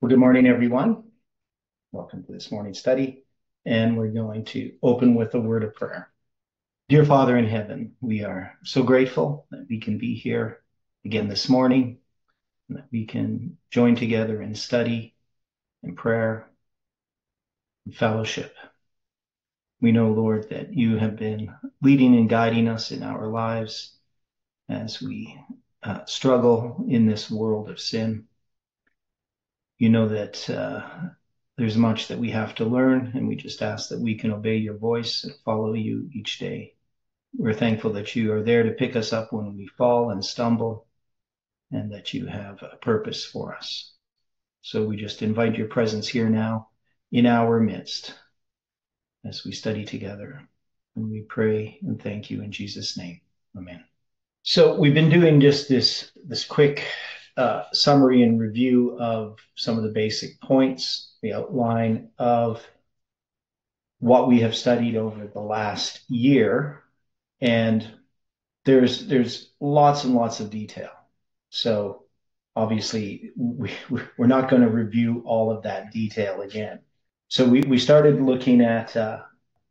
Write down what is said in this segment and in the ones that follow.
Well, good morning, everyone. Welcome to this morning's study. And we're going to open with a word of prayer. Dear Father in heaven, we are so grateful that we can be here again this morning, that we can join together in study and prayer and fellowship. We know, Lord, that you have been leading and guiding us in our lives as we uh, struggle in this world of sin you know that uh, there's much that we have to learn, and we just ask that we can obey your voice and follow you each day. We're thankful that you are there to pick us up when we fall and stumble, and that you have a purpose for us. So we just invite your presence here now in our midst as we study together. And we pray and thank you in Jesus' name. Amen. So we've been doing just this, this quick uh, summary and review of some of the basic points, the outline of what we have studied over the last year. And there's there's lots and lots of detail. So obviously we, we're not going to review all of that detail again. So we, we started looking at uh,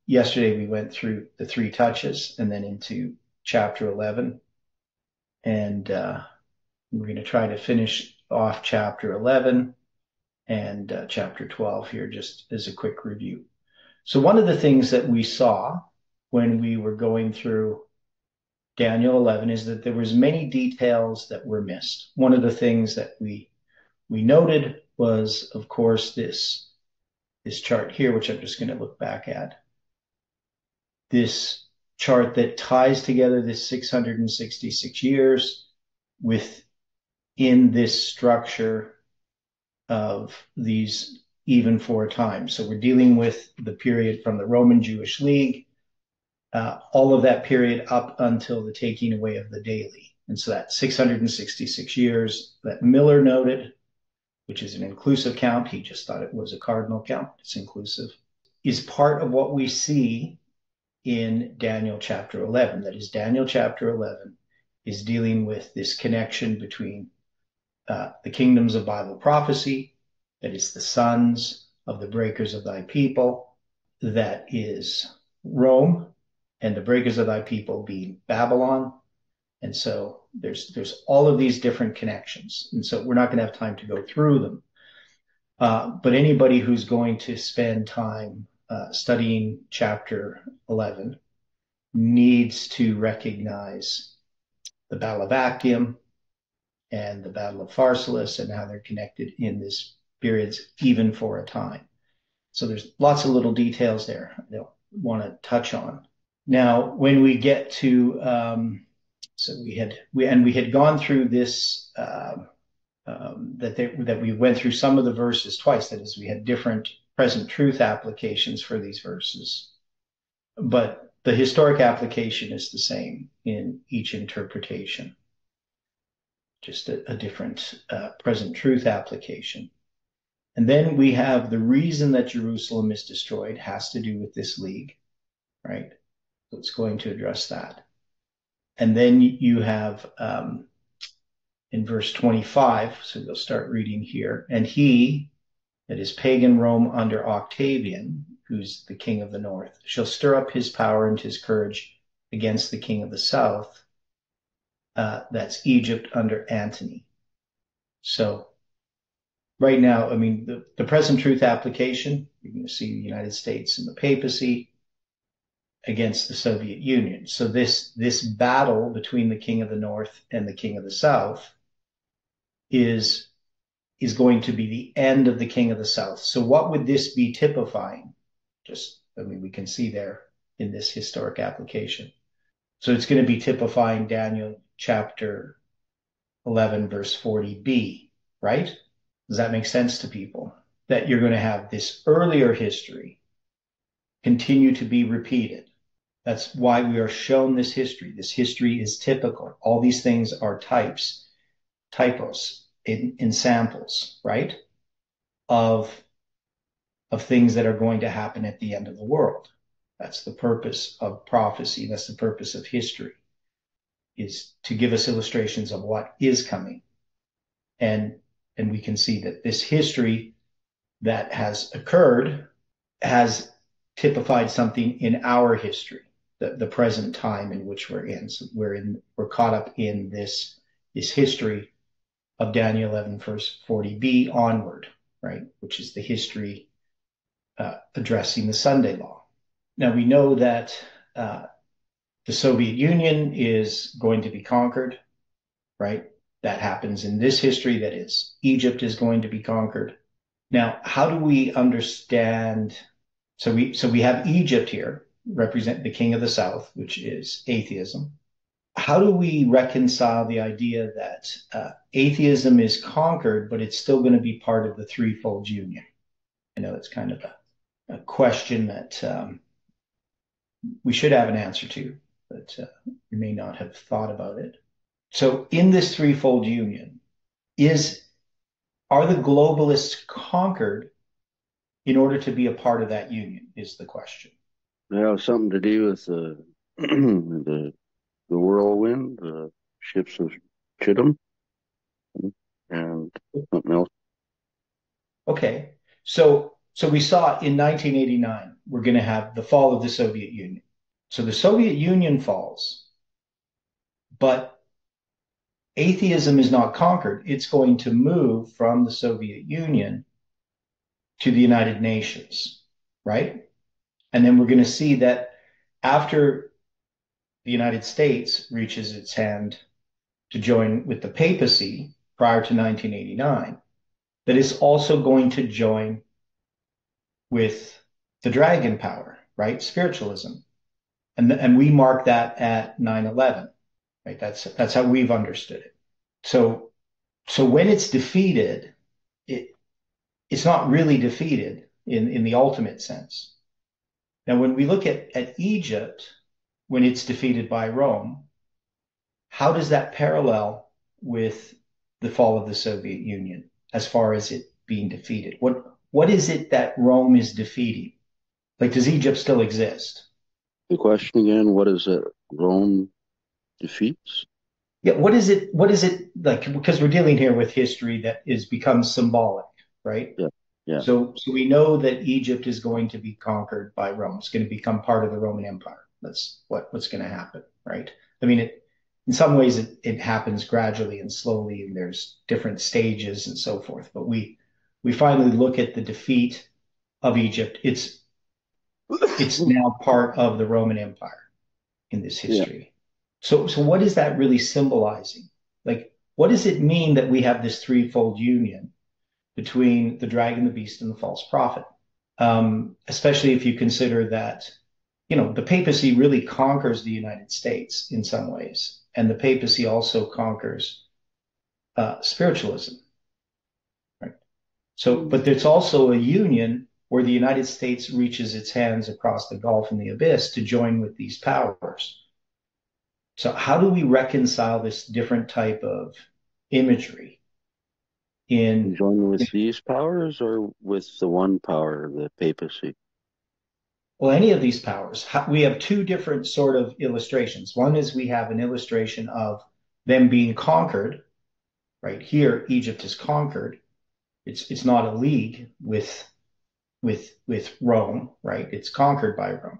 yesterday we went through the three touches and then into chapter 11 and uh, we're going to try to finish off chapter 11 and uh, chapter 12 here, just as a quick review. So, one of the things that we saw when we were going through Daniel 11 is that there was many details that were missed. One of the things that we we noted was, of course, this this chart here, which I'm just going to look back at. This chart that ties together this 666 years with in this structure of these even four times. So we're dealing with the period from the Roman Jewish League, uh, all of that period up until the taking away of the daily. And so that 666 years that Miller noted, which is an inclusive count, he just thought it was a cardinal count, it's inclusive, is part of what we see in Daniel chapter 11. That is, Daniel chapter 11 is dealing with this connection between uh, the kingdoms of Bible prophecy, that is the sons of the breakers of thy people, that is Rome, and the breakers of thy people being Babylon. And so there's there's all of these different connections. And so we're not going to have time to go through them. Uh, but anybody who's going to spend time uh, studying chapter 11 needs to recognize the Battle of and the Battle of Pharsalus and how they're connected in this periods, even for a time. So there's lots of little details there I don't want to touch on. Now, when we get to, um, so we had, we, and we had gone through this, uh, um, that they, that we went through some of the verses twice. That is, we had different present truth applications for these verses, but the historic application is the same in each interpretation just a, a different uh, present truth application. And then we have the reason that Jerusalem is destroyed has to do with this league, right? So it's going to address that. And then you have um, in verse 25, so we'll start reading here. And he, that is pagan Rome under Octavian, who's the king of the north, shall stir up his power and his courage against the king of the south uh, that's Egypt under Antony. So right now, I mean, the, the present truth application, you're going to see the United States and the papacy against the Soviet Union. So this, this battle between the king of the North and the king of the South is, is going to be the end of the king of the South. So what would this be typifying? Just, I mean, we can see there in this historic application. So it's going to be typifying Daniel chapter 11, verse 40b, right? Does that make sense to people? That you're going to have this earlier history continue to be repeated. That's why we are shown this history. This history is typical. All these things are types, typos in, in samples, right? Of, of things that are going to happen at the end of the world. That's the purpose of prophecy. That's the purpose of history is to give us illustrations of what is coming. And and we can see that this history that has occurred has typified something in our history, the, the present time in which we're in. So we're in we're caught up in this this history of Daniel 11, verse 40b onward, right? Which is the history uh, addressing the Sunday law. Now we know that uh, the Soviet Union is going to be conquered, right? That happens in this history. That is, Egypt is going to be conquered. Now, how do we understand? So we so we have Egypt here, represent the king of the south, which is atheism. How do we reconcile the idea that uh, atheism is conquered, but it's still going to be part of the threefold union? I know it's kind of a, a question that um, we should have an answer to, but uh, we may not have thought about it. So, in this threefold union, is are the globalists conquered in order to be a part of that union? Is the question. They have something to do with the the the whirlwind, the ships of Chittim, and something else. Okay, so so we saw in 1989 we're going to have the fall of the Soviet Union. So the Soviet Union falls, but atheism is not conquered. It's going to move from the Soviet Union to the United Nations, right? And then we're going to see that after the United States reaches its hand to join with the papacy prior to 1989, that it's also going to join with the dragon power, right? Spiritualism. And, and we mark that at 9-11, right? That's, that's how we've understood it. So, so when it's defeated, it, it's not really defeated in, in the ultimate sense. Now, when we look at, at Egypt, when it's defeated by Rome, how does that parallel with the fall of the Soviet Union as far as it being defeated? What, what is it that Rome is defeating? Like, does Egypt still exist? The question again, what is it Rome defeats? Yeah, what is it? What is it like? Because we're dealing here with history that is become symbolic, right? Yeah. Yeah. So, so we know that Egypt is going to be conquered by Rome. It's going to become part of the Roman Empire. That's what, what's going to happen, right? I mean, it, in some ways it, it happens gradually and slowly, and there's different stages and so forth. But we, we finally look at the defeat of Egypt. It's, it's now part of the Roman Empire in this history. Yeah. So, so what is that really symbolizing? Like, what does it mean that we have this threefold union between the dragon, the beast, and the false prophet? Um, especially if you consider that, you know, the papacy really conquers the United States in some ways, and the papacy also conquers uh, spiritualism. Right. So, but there's also a union where the United States reaches its hands across the gulf and the abyss to join with these powers. So how do we reconcile this different type of imagery in join with these powers or with the one power, the papacy? Well, any of these powers. We have two different sort of illustrations. One is we have an illustration of them being conquered. Right here, Egypt is conquered. It's it's not a league with with with Rome, right? It's conquered by Rome.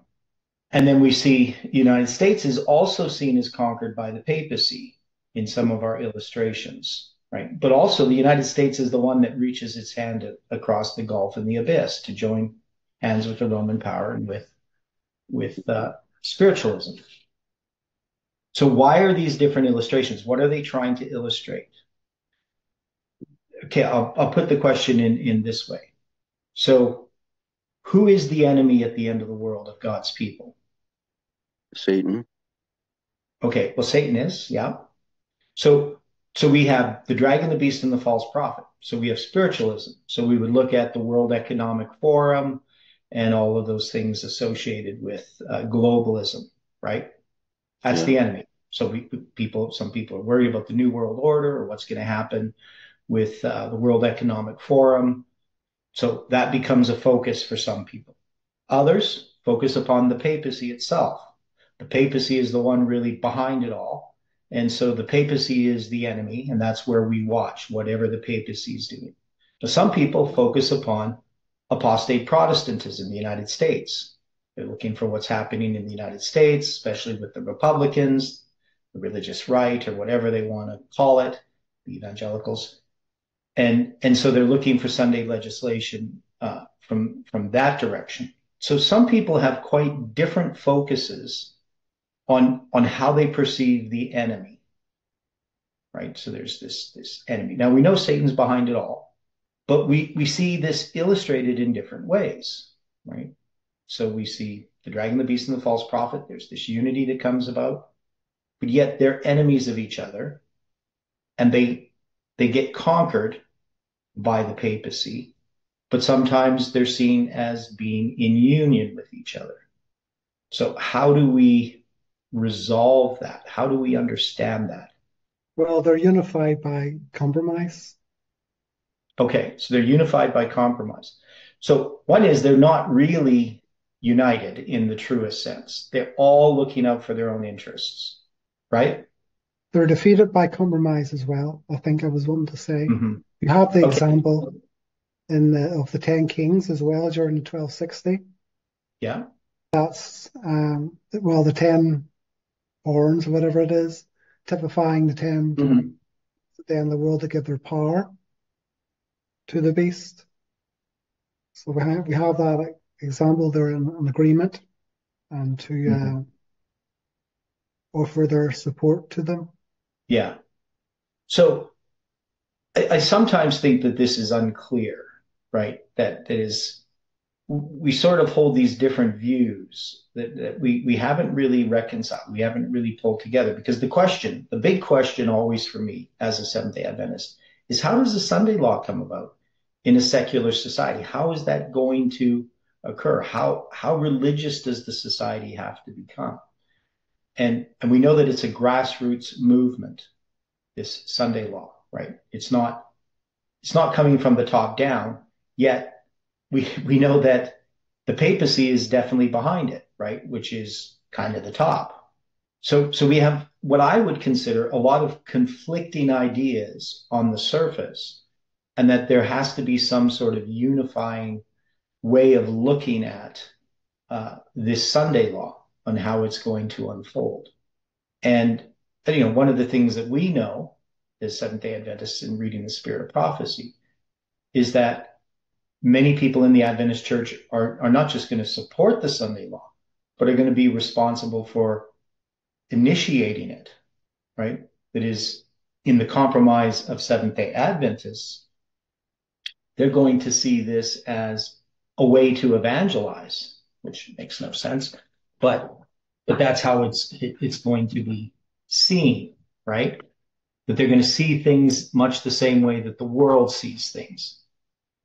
And then we see the United States is also seen as conquered by the papacy in some of our illustrations, right? But also the United States is the one that reaches its hand across the gulf and the abyss to join hands with the Roman power and with with uh, spiritualism. So why are these different illustrations? What are they trying to illustrate? Okay, I'll, I'll put the question in, in this way. So who is the enemy at the end of the world of God's people? Satan. Okay, well, Satan is, yeah. So, so we have the dragon, the beast, and the false prophet. So we have spiritualism. So we would look at the World Economic Forum and all of those things associated with uh, globalism, right? That's yeah. the enemy. So we, people, some people are worried about the New World Order or what's going to happen with uh, the World Economic Forum. So that becomes a focus for some people. Others focus upon the papacy itself the papacy is the one really behind it all. And so the papacy is the enemy, and that's where we watch whatever the papacy is doing. Some people focus upon apostate Protestantism in the United States. They're looking for what's happening in the United States, especially with the Republicans, the religious right, or whatever they want to call it, the evangelicals. And, and so they're looking for Sunday legislation uh, from, from that direction. So some people have quite different focuses on, on how they perceive the enemy. Right? So there's this, this enemy. Now we know Satan's behind it all, but we, we see this illustrated in different ways, right? So we see the dragon, the beast, and the false prophet. There's this unity that comes about, but yet they're enemies of each other, and they they get conquered by the papacy but sometimes they're seen as being in union with each other. So, how do we resolve that? How do we understand that? Well, they're unified by compromise. Okay, so they're unified by compromise. So, one is they're not really united in the truest sense. They're all looking out for their own interests, right? They're defeated by compromise as well. I think I was wanting to say. Mm-hmm. You have the okay. example in the, of the Ten Kings as well during the 1260. Yeah. That's, um, well, the 10 horns, or whatever it is, typifying the 10 mm-hmm. then the world to give their power to the beast. So we have, we have that example there in an agreement and to mm-hmm. uh, offer their support to them. Yeah. So I, I sometimes think that this is unclear right? That that is we sort of hold these different views that, that we we haven't really reconciled. We haven't really pulled together because the question, the big question always for me as a Seventh day Adventist is how does the Sunday law come about in a secular society? How is that going to occur? How how religious does the society have to become? And and we know that it's a grassroots movement, this Sunday law, right? It's not it's not coming from the top down Yet we we know that the papacy is definitely behind it, right? Which is kind of the top. So so we have what I would consider a lot of conflicting ideas on the surface, and that there has to be some sort of unifying way of looking at uh, this Sunday law on how it's going to unfold. And you know, one of the things that we know as Seventh Day Adventists in reading the Spirit of Prophecy is that many people in the Adventist church are, are not just going to support the Sunday law, but are going to be responsible for initiating it, right? That is, in the compromise of Seventh day Adventists, they're going to see this as a way to evangelize, which makes no sense, but but that's how it's it's going to be seen, right? That they're going to see things much the same way that the world sees things.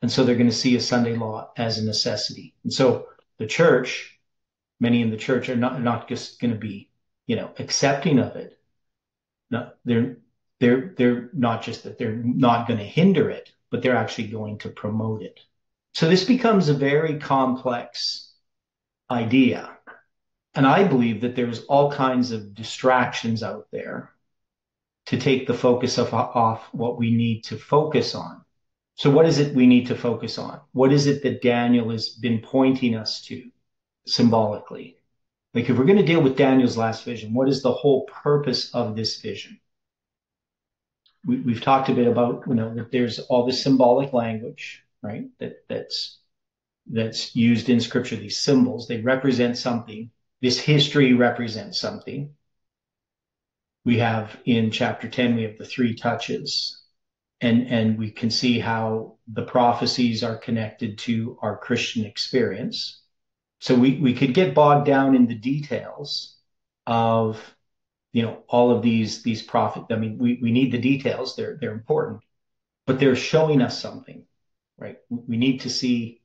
And so they're going to see a Sunday law as a necessity. And so the church, many in the church are not, not just going to be, you know, accepting of it. No, they're, they're, they're not just that they're not going to hinder it, but they're actually going to promote it. So this becomes a very complex idea. And I believe that there's all kinds of distractions out there to take the focus of, off what we need to focus on. So what is it we need to focus on? What is it that Daniel has been pointing us to symbolically? Like if we're going to deal with Daniel's last vision, what is the whole purpose of this vision? We, have talked a bit about, you know, that there's all this symbolic language, right? That that's that's used in scripture, these symbols, they represent something. This history represents something. We have in chapter 10, we have the three touches and and we can see how the prophecies are connected to our Christian experience. So we we could get bogged down in the details of you know all of these these prophet. I mean, we we need the details; they're they're important, but they're showing us something, right? We need to see.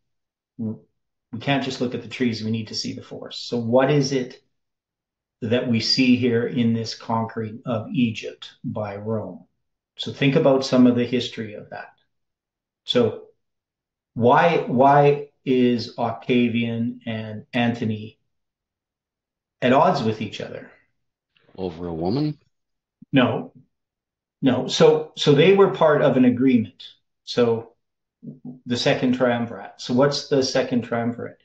We can't just look at the trees. We need to see the forest. So what is it that we see here in this conquering of Egypt by Rome? So think about some of the history of that. So why why is Octavian and Antony at odds with each other? Over a woman? No, no. So, so they were part of an agreement. So the second triumvirate. So what's the second triumvirate?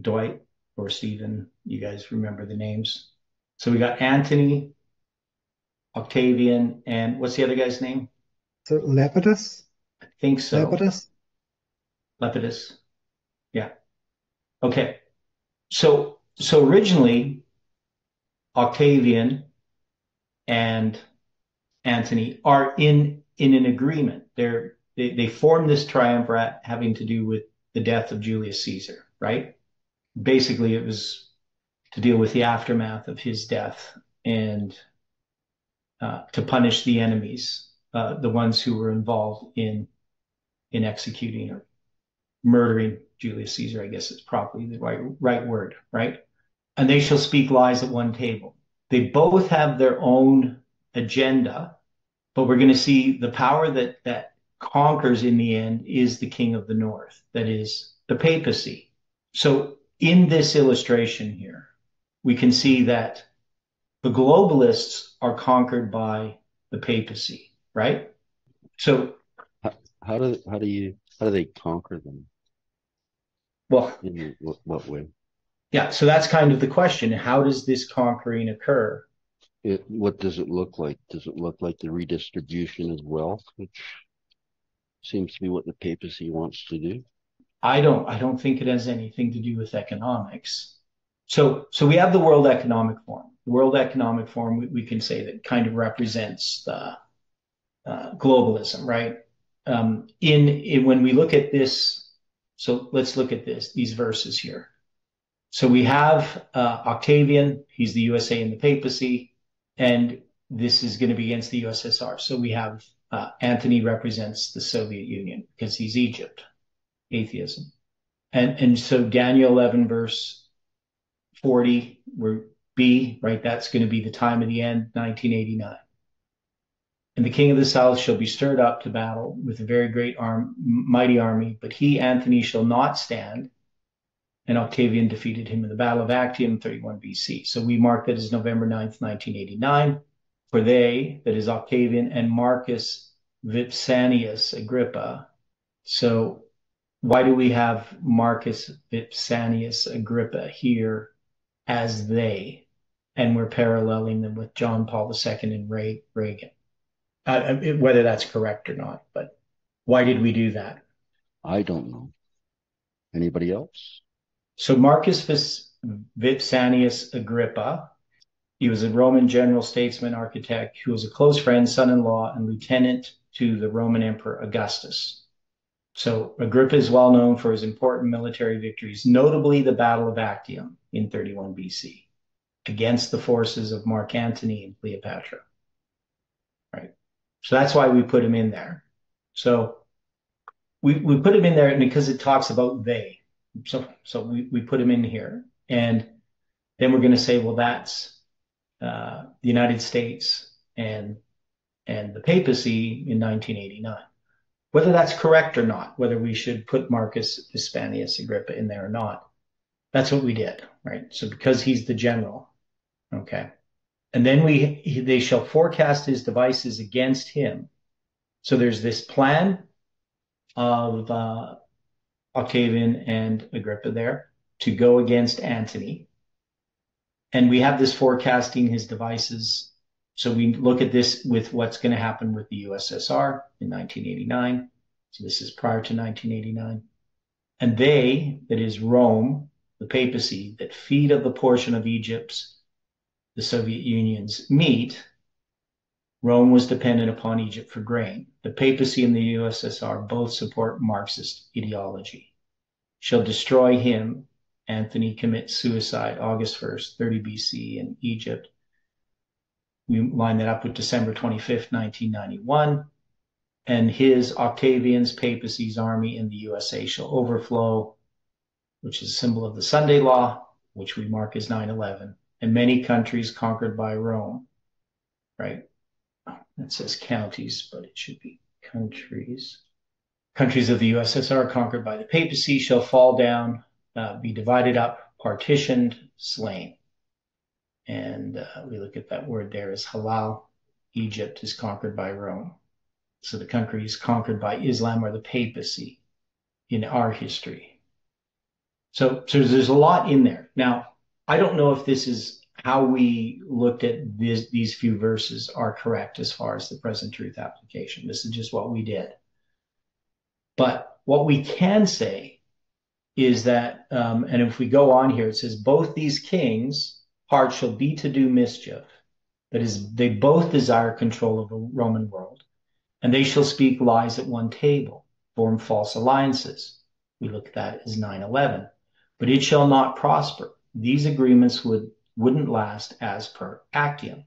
Dwight or Stephen? You guys remember the names? So we got Antony, Octavian, and what's the other guy's name? So Lepidus? I think so. Lepidus? Lepidus. Yeah. Okay. So so originally Octavian and Antony are in in an agreement. They're they, they form this triumvirate having to do with the death of Julius Caesar, right? Basically, it was to deal with the aftermath of his death and uh, to punish the enemies, uh, the ones who were involved in in executing or murdering Julius Caesar. I guess is probably the right right word, right? And they shall speak lies at one table. They both have their own agenda, but we're going to see the power that that conquers in the end is the king of the north, that is the papacy. So in this illustration here, we can see that the globalists are conquered by the papacy, right? So how, how do how do you how do they conquer them? Well, in what, what way? Yeah, so that's kind of the question. How does this conquering occur? It, what does it look like? Does it look like the redistribution of wealth, which seems to be what the papacy wants to do. I don't I don't think it has anything to do with economics. So so we have the World Economic Forum. The World Economic Forum we, we can say that kind of represents the uh, globalism, right? Um, in in when we look at this, so let's look at this these verses here. So we have uh, Octavian, he's the USA and the papacy, and this is going to be against the USSR. So we have uh, Antony represents the Soviet Union because he's Egypt, atheism. And, and so Daniel 11, verse 40, where B, right, that's going to be the time of the end, 1989. And the king of the south shall be stirred up to battle with a very great arm, mighty army, but he, Antony, shall not stand. And Octavian defeated him in the battle of Actium, 31 BC. So we mark that as November 9th, 1989 for they, that is Octavian and Marcus Vipsanius Agrippa. So why do we have Marcus Vipsanius Agrippa here as they? And we're paralleling them with John Paul II and Ray, Reagan. Uh, whether that's correct or not, but why did we do that? I don't know. Anybody else? So Marcus Vipsanius Agrippa he was a Roman general, statesman, architect who was a close friend, son in law, and lieutenant to the Roman Emperor Augustus. So Agrippa is well known for his important military victories, notably the Battle of Actium in 31 BC against the forces of Mark Antony and Cleopatra. Right. So that's why we put him in there. So we, we put him in there because it talks about they. So, so we, we put him in here. And then we're going to say, well, that's uh, the United States and and the papacy in 1989. Whether that's correct or not, whether we should put Marcus Vipsanius Agrippa in there or not, that's what we did, right? So because he's the general, okay, and then we he, they shall forecast his devices against him. So there's this plan of uh, Octavian and Agrippa there to go against Antony and we have this forecasting his devices. So we look at this with what's going to happen with the USSR in 1989. So this is prior to 1989. And they, that is Rome, the papacy, that feed of the portion of Egypt's, the Soviet Union's meat, Rome was dependent upon Egypt for grain. The papacy and the USSR both support Marxist ideology. Shall destroy him Antony commits suicide August 1st, 30 BC in Egypt. We line that up with December 25th, 1991. And his Octavian's papacy's army in the USA shall overflow, which is a symbol of the Sunday law, which we mark as 9 11, and many countries conquered by Rome. Right? It says counties, but it should be countries. Countries of the USSR conquered by the papacy shall fall down uh, be divided up, partitioned, slain. And uh, we look at that word there as halal, Egypt is conquered by Rome. So the country is conquered by Islam or the papacy in our history. So, so there's a lot in there. Now, I don't know if this is how we looked at this, these few verses are correct as far as the present truth application. This is just what we did. But what we can say is that, um, and if we go on here, it says, both these kings' hearts shall be to do mischief. That is, they both desire control of the Roman world, and they shall speak lies at one table, form false alliances. We look at that as 9 11. But it shall not prosper. These agreements would, wouldn't last as per Actium.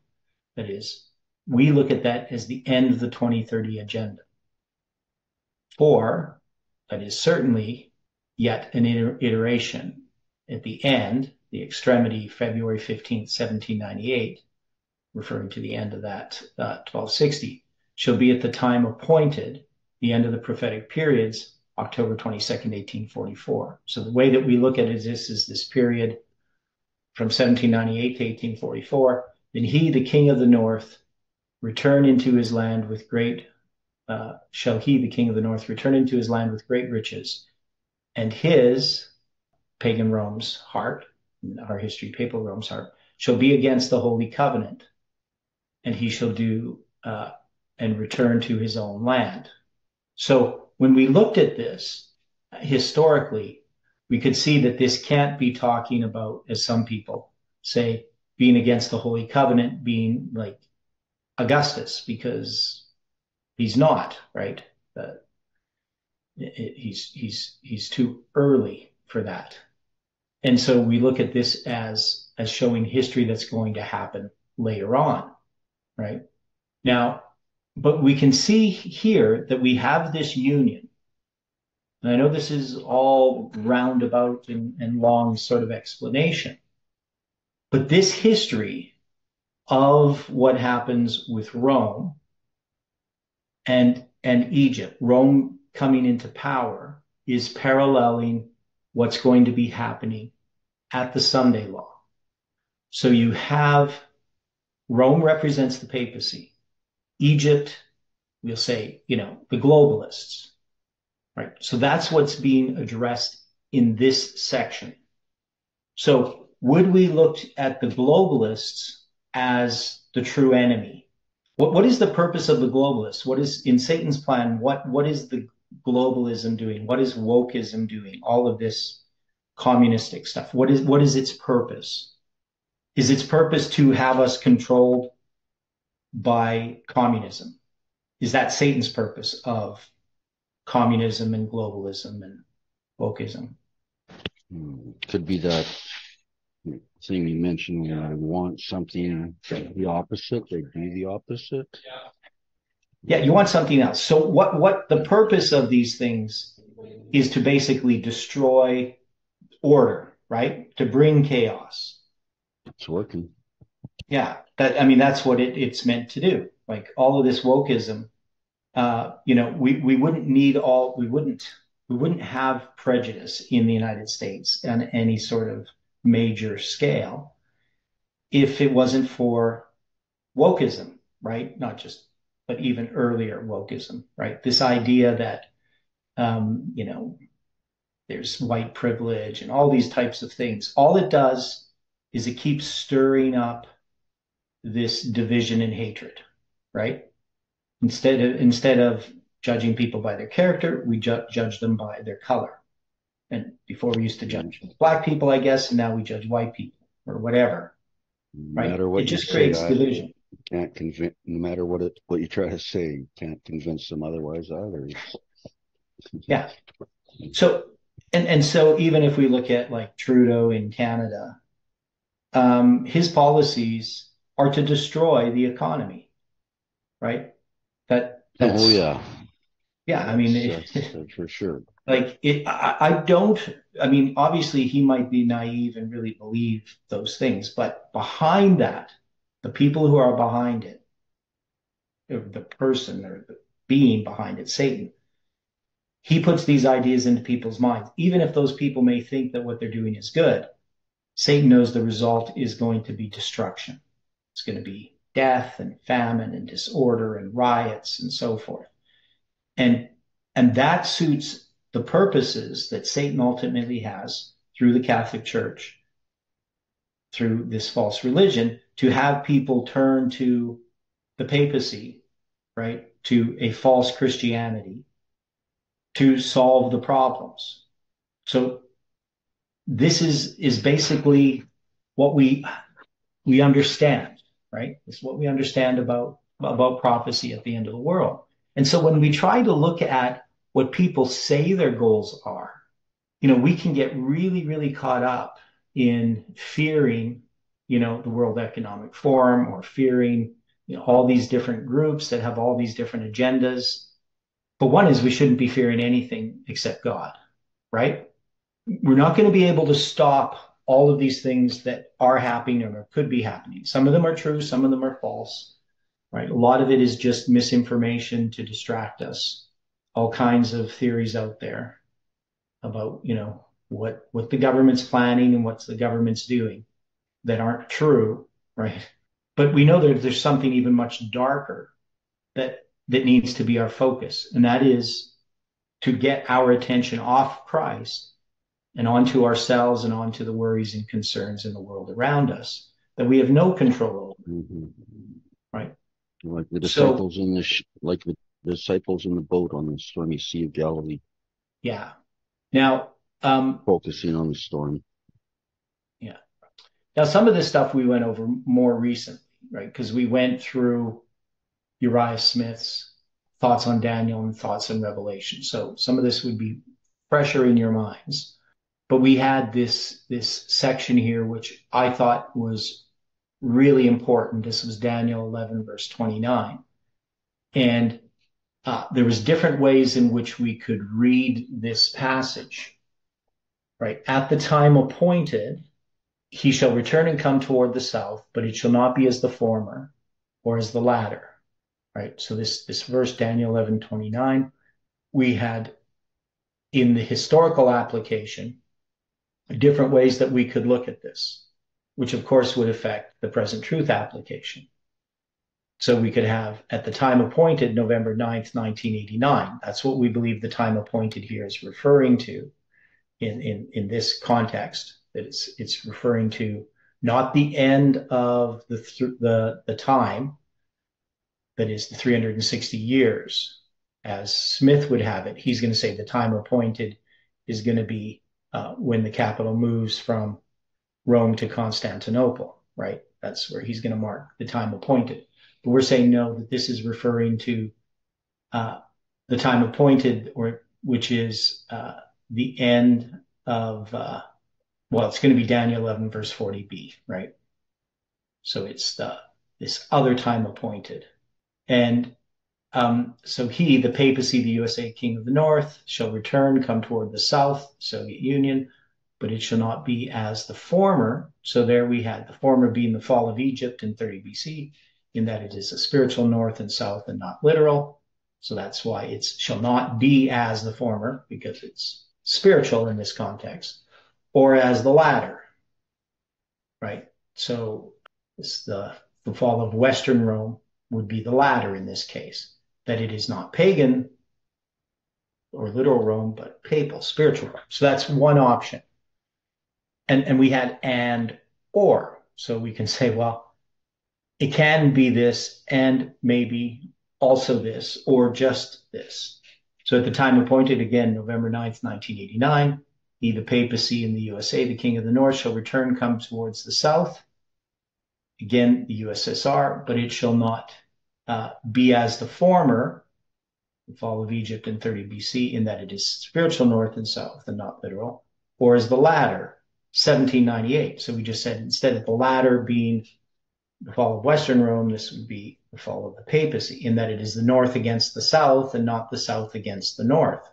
That is, we look at that as the end of the 2030 agenda. For, that is certainly yet an iteration. At the end, the extremity, February 15th, 1798, referring to the end of that uh, 1260, shall be at the time appointed, the end of the prophetic periods, October 22nd, 1844. So the way that we look at it is this is this period from 1798 to 1844. Then he, the king of the north, return into his land with great, uh, shall he, the king of the north, return into his land with great riches, and his, pagan Rome's heart, our history, papal Rome's heart, shall be against the holy covenant, and he shall do uh, and return to his own land. So when we looked at this historically, we could see that this can't be talking about, as some people say, being against the Holy Covenant, being like Augustus, because he's not, right? Uh, it, he's he's he's too early for that, and so we look at this as as showing history that's going to happen later on, right? Now, but we can see here that we have this union. And I know this is all roundabout and, and long sort of explanation, but this history of what happens with Rome and and Egypt, Rome coming into power, is paralleling what's going to be happening at the Sunday law. So you have Rome represents the papacy. Egypt, we'll say, you know, the globalists, right? So that's what's being addressed in this section. So would we look at the globalists as the true enemy? What, what is the purpose of the globalists? What is in Satan's plan? What, what is the globalism doing? What is wokeism doing? All of this communistic stuff. What is, what is its purpose? Is its purpose to have us controlled by communism? Is that Satan's purpose of communism and globalism and wokeism? Hmm. Could be that thing you mentioned when I want something the opposite, they do the opposite. Yeah, you want something else. So what what the purpose of these things is to basically destroy order, right? To bring chaos. It's working. Yeah, that I mean that's what it, it's meant to do. Like all of this wokeism, uh, you know, we we wouldn't need all we wouldn't we wouldn't have prejudice in the United States on any sort of major scale if it wasn't for wokeism, right? Not just but even earlier wokeism, right? This idea that um, you know there's white privilege and all these types of things. All it does is it keeps stirring up this division and hatred, right? Instead of instead of judging people by their character, we ju- judge them by their color. And before we used to judge black people, I guess, and now we judge white people or whatever. No right? Matter what it just creates say, division. Can't convince, no matter what it, what you try to say, you can't convince them otherwise either. yeah. So, and and so even if we look at like Trudeau in Canada, um, his policies are to destroy the economy, right? That oh yeah, yeah. I mean, that's, that's for sure. Like it, I, I don't. I mean, obviously, he might be naive and really believe those things, but behind that, the people who are behind it, the person or the being behind it, Satan, he puts these ideas into people's minds. Even if those people may think that what they're doing is good, Satan knows the result is going to be destruction. It's going to be death and famine and disorder and riots and so forth. And, and that suits the purposes that Satan ultimately has through the Catholic Church, through this false religion, to have people turn to the papacy, right, to a false Christianity to solve the problems. So this is is basically what we we understand, right? It's what we understand about about prophecy at the end of the world. And so when we try to look at what people say their goals are, you know, we can get really, really caught up in fearing, you know, the World Economic Forum or fearing, you know, all these different groups that have all these different agendas. But one is we shouldn't be fearing anything except God, right? We're not going to be able to stop all of these things that are happening or could be happening. Some of them are true, some of them are false, right? A lot of it is just misinformation to distract us. All kinds of theories out there about, you know, what what the government's planning and what's the government's doing that aren't true, right? But we know that there's something even much darker that that needs to be our focus, and that is to get our attention off Christ and onto ourselves and onto the worries and concerns in the world around us that we have no control over. Mm-hmm. Right. Like the disciples so, in the sh- like the disciples in the boat on the stormy Sea of Galilee. Yeah. Now, um, focusing on the storm. Now, some of this stuff we went over more recently, right? Because we went through Uriah Smith's thoughts on Daniel and thoughts on Revelation. So some of this would be fresher in your minds. But we had this this section here which I thought was really important. This was Daniel 11 verse 29, and uh, there was different ways in which we could read this passage. Right at the time appointed, he shall return and come toward the south, but it shall not be as the former or as the latter. Right. So this this verse Daniel 11 29, we had in the historical application different ways that we could look at this, which of course would affect the present truth application. So we could have at the time appointed November 9th, 1989. That's what we believe the time appointed here is referring to in, in, in this context, that it's, it's referring to not the end of the, the, the time, that is the 360 years, as Smith would have it. He's going to say the time appointed is going to be uh, when the capital moves from Rome to Constantinople, right? That's where he's going to mark the time appointed. But we're saying no, that this is referring to uh, the time appointed, or which is uh, the end of, uh, well, it's going to be Daniel 11, verse 40b, right? So it's the this other time appointed. And um, so he, the papacy, the USA king of the north, shall return, come toward the south, Soviet Union, but it shall not be as the former. So there we had the former being the fall of Egypt in 30 BC, in that it is a spiritual north and south and not literal. So that's why it shall not be as the former, because it's spiritual in this context, or as the latter. Right? So the, the fall of Western Rome would be the latter in this case that it is not pagan or literal Rome, but papal, spiritual Rome. So that's one option. And, and we had and or. So we can say, well, it can be this and maybe also this or just this. So at the time appointed, again, November 9th, 1989, he, the papacy in the USA, the king of the north, shall return, come towards the south. Again, the USSR, but it shall not uh, be as the former, the fall of Egypt in 30 BC, in that it is spiritual north and south and not literal, or as the latter, 1798. So we just said instead of the latter being the fall of Western Rome, this would be the fall of the papacy, in that it is the north against the south and not the south against the north.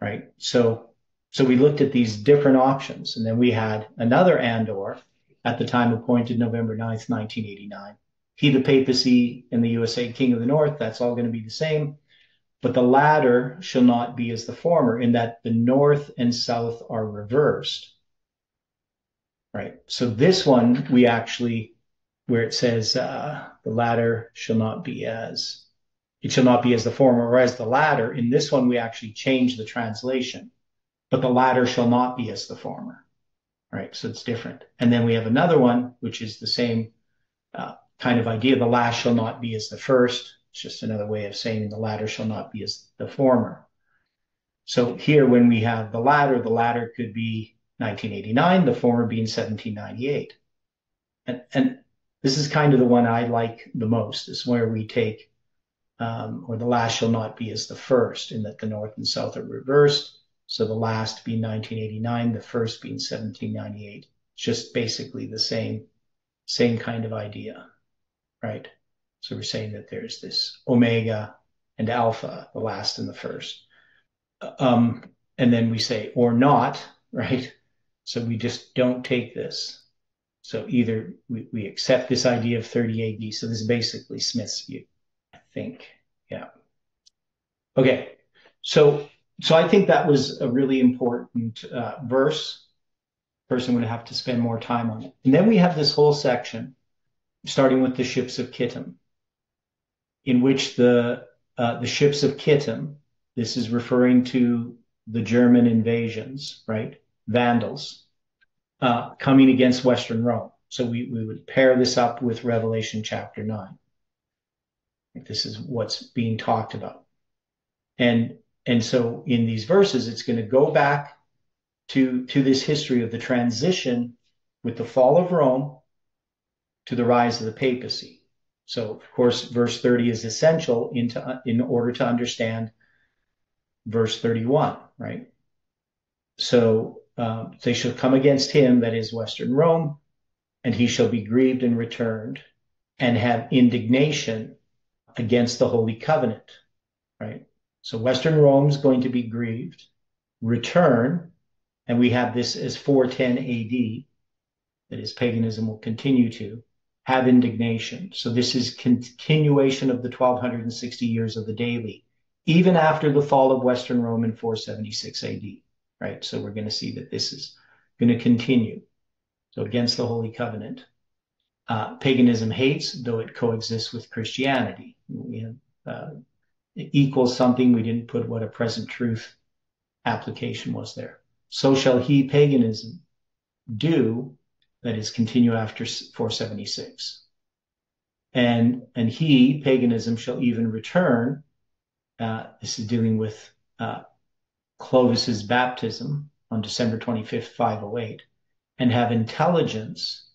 Right? So so we looked at these different options, and then we had another Andor at the time appointed November 9th, 1989, he, the papacy, and the USA, king of the north, that's all going to be the same. But the latter shall not be as the former, in that the north and south are reversed. Right. So this one we actually where it says uh, the latter shall not be as it shall not be as the former or as the latter. In this one, we actually change the translation, but the latter shall not be as the former. Right, so it's different. And then we have another one which is the same uh, kind of idea. The last shall not be as the first. It's just another way of saying the latter shall not be as the former. So here, when we have the latter, the latter could be 1989, the former being 1798. And, and this is kind of the one I like the most, is where we take, um, or the last shall not be as the first, in that the north and south are reversed. So the last being 1989, the first being 1798. It's Just basically the same, same kind of idea, right? So we're saying that there's this omega and alpha, the last and the first. Um, and then we say, or not, right? So we just don't take this. So either we, we accept this idea of 30 AD. So this is basically Smith's view, I think. Yeah. Okay. So so I think that was a really important uh, verse. Person would have to spend more time on it. And then we have this whole section, starting with the ships of Kittim in which the uh, the ships of Kittim, this is referring to the German invasions, right? Vandals uh, coming against Western Rome. So we, we would pair this up with Revelation chapter 9. This is what's being talked about. And and so in these verses, it's going to go back to, to this history of the transition with the fall of Rome to the rise of the papacy. So, of course, verse 30 is essential into, in order to understand verse 31, right? So, um, they shall come against him, that is Western Rome, and he shall be grieved and returned and have indignation against the Holy Covenant, right? So, Western Rome's going to be grieved, return, and we have this as 410 AD, that is, paganism will continue to have indignation. So this is continuation of the 1260 years of the daily, even after the fall of Western Rome in 476 AD, right? So we're going to see that this is going to continue. So against the Holy Covenant. Uh, paganism hates, though it coexists with Christianity. We have, uh, equals something. We didn't put what a present truth application was there. So shall he, paganism, do that is continue after 476. And, and he, paganism, shall even return. Uh, this is dealing with uh, Clovis's baptism on December 25th, 508, and have intelligence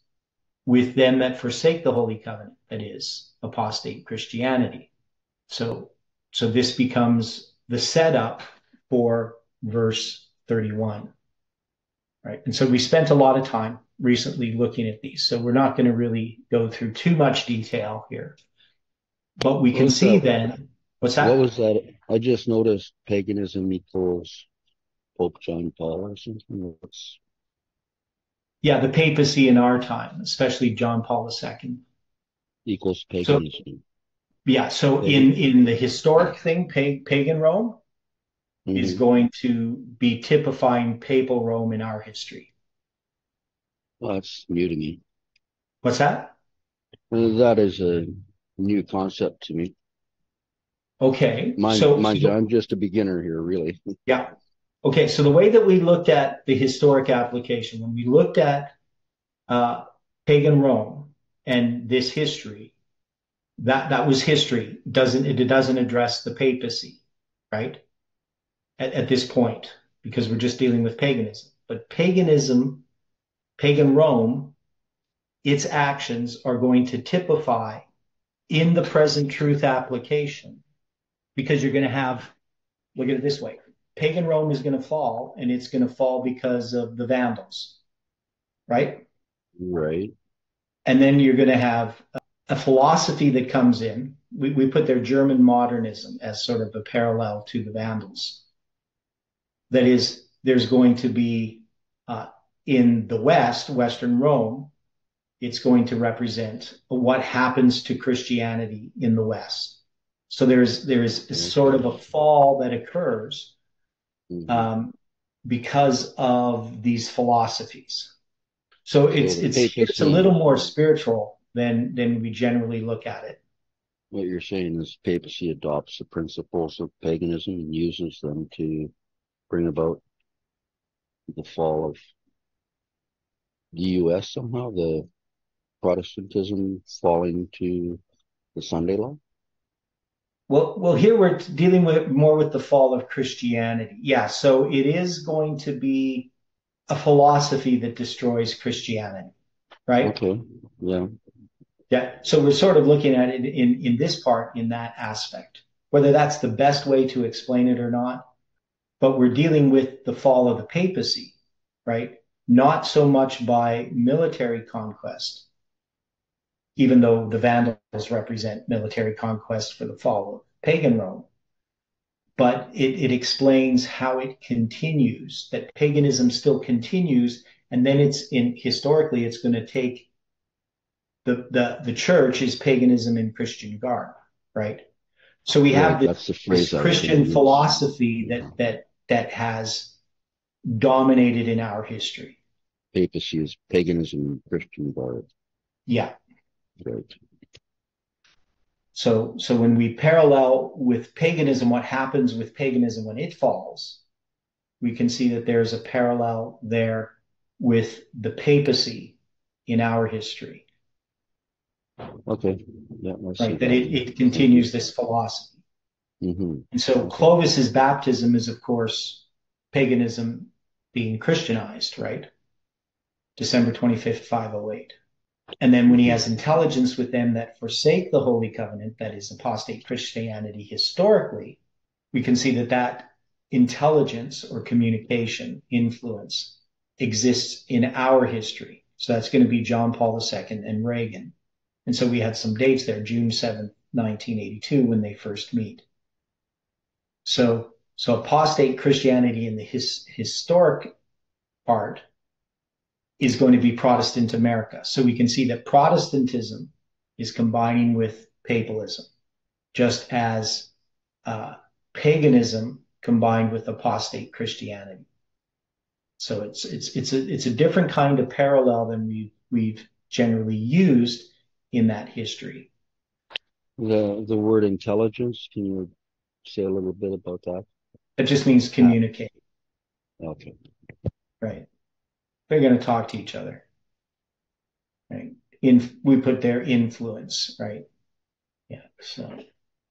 with them that forsake the Holy Covenant, that is, apostate Christianity. So, so this becomes the setup for verse 31. Right. And so we spent a lot of time recently looking at these. So we're not going to really go through too much detail here. But we can see that? then what's that? What was that? I just noticed paganism equals Pope John Paul or something. What's... Yeah, the papacy in our time, especially John Paul II. Equals paganism. So, yeah, so in in the historic thing, pagan Rome mm-hmm. is going to be typifying papal Rome in our history. Well, that's new to me. What's that? That is a new concept to me. Okay. So, mind you, I'm just a beginner here, really. Yeah. Okay. So the way that we looked at the historic application, when we looked at uh, pagan Rome and this history, that that was history. Doesn't it doesn't address the papacy, right? At, at this point, because we're just dealing with paganism. But paganism pagan Rome, its actions are going to typify in the present truth application because you're going to have, look at it this way pagan Rome is going to fall, and it's going to fall because of the Vandals, right? Right. And then you're going to have a philosophy that comes in. We, we put their German modernism as sort of a parallel to the Vandals. That is, there's going to be uh, in the West, Western Rome, it's going to represent what happens to Christianity in the West. So there's there's sort of a fall that occurs mm-hmm. um, because of these philosophies. So it's it's it's a little more spiritual then then we generally look at it. What you're saying is papacy adopts the principles of paganism and uses them to bring about the fall of the U.S. somehow, the Protestantism falling to the Sunday law? Well, well, here we're dealing with more with the fall of Christianity. Yeah, so it is going to be a philosophy that destroys Christianity, right? Okay. Yeah. Yeah. So we're sort of looking at it in in this part in that aspect, whether that's the best way to explain it or not. But we're dealing with the fall of the papacy, right? Not so much by military conquest, even though the Vandals represent military conquest for the fall of pagan Rome. But it, it explains how it continues, that paganism still continues, and then it's in historically it's going to take the, the the church is paganism in Christian garb, right? So we have this, this Christian philosophy that that that has dominated in our history. Papacy is paganism in Christian garb. Yeah, Right. So, so when we parallel with paganism, what happens with paganism when it falls, we can see that there's a parallel there with the papacy in our history. Okay. Yeah. Right. That it, it continues this philosophy. Mm-hmm. And so Clovis's baptism is, of course, paganism being Christianized, right? December 25th, 508. And then when he has intelligence with them that forsake the Holy Covenant, that is apostate Christianity historically, we can see that that intelligence or communication influence exists in our history. So that's going to be John Paul II and Reagan. And so we had some dates there, June 7th, 1982, when they first meet. So, so apostate Christianity in the his, historic part is going to be Protestant America. So we can see that Protestantism is combining with papalism, just as uh, paganism combined with apostate Christianity. So it's it's it's a it's a different kind of parallel than we we've generally used in that history. The the word intelligence, can you say a little bit about that? It just means communicate. Okay. Right they're going to talk to each other. Right? In, we put their influence, right? Yeah. So,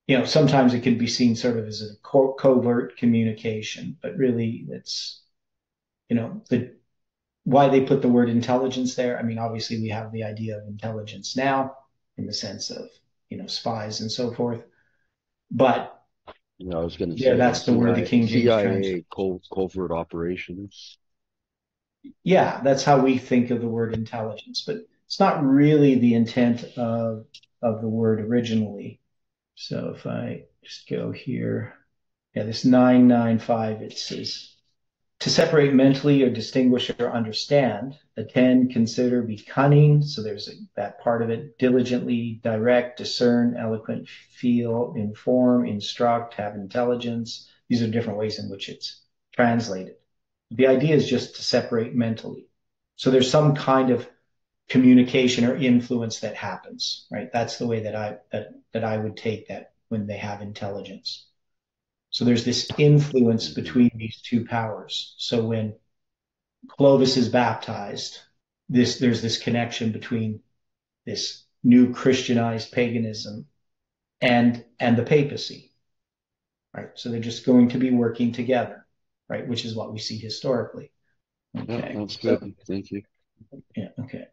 you know, sometimes it can be seen sort of as a co- covert communication, but really it's, you know, the why they put the word intelligence there. I mean, obviously we have the idea of intelligence now in the sense of, you know, spies and so forth. But yeah, I was going to yeah, that's the word the King James CIA co- covert operations yeah, that's how we think of the word intelligence, but it's not really the intent of of the word originally. So if I just go here, yeah, this 995, it says to separate mentally or distinguish or understand, attend, consider, be cunning. So there's that part of it. Diligently, direct, discern, eloquent, feel, inform, instruct, have intelligence. These are different ways in which it's translated. The idea is just to separate mentally. So there's some kind of communication or influence that happens, right? That's the way that I that that I would take that when they have intelligence. So there's this influence between these two powers. So when Clovis is baptized, this there's this connection between this new Christianized paganism and and the papacy. Right? So they're just going to be working together right? Which is what we see historically. Okay. Yeah. So, Thank you. Yeah. Okay.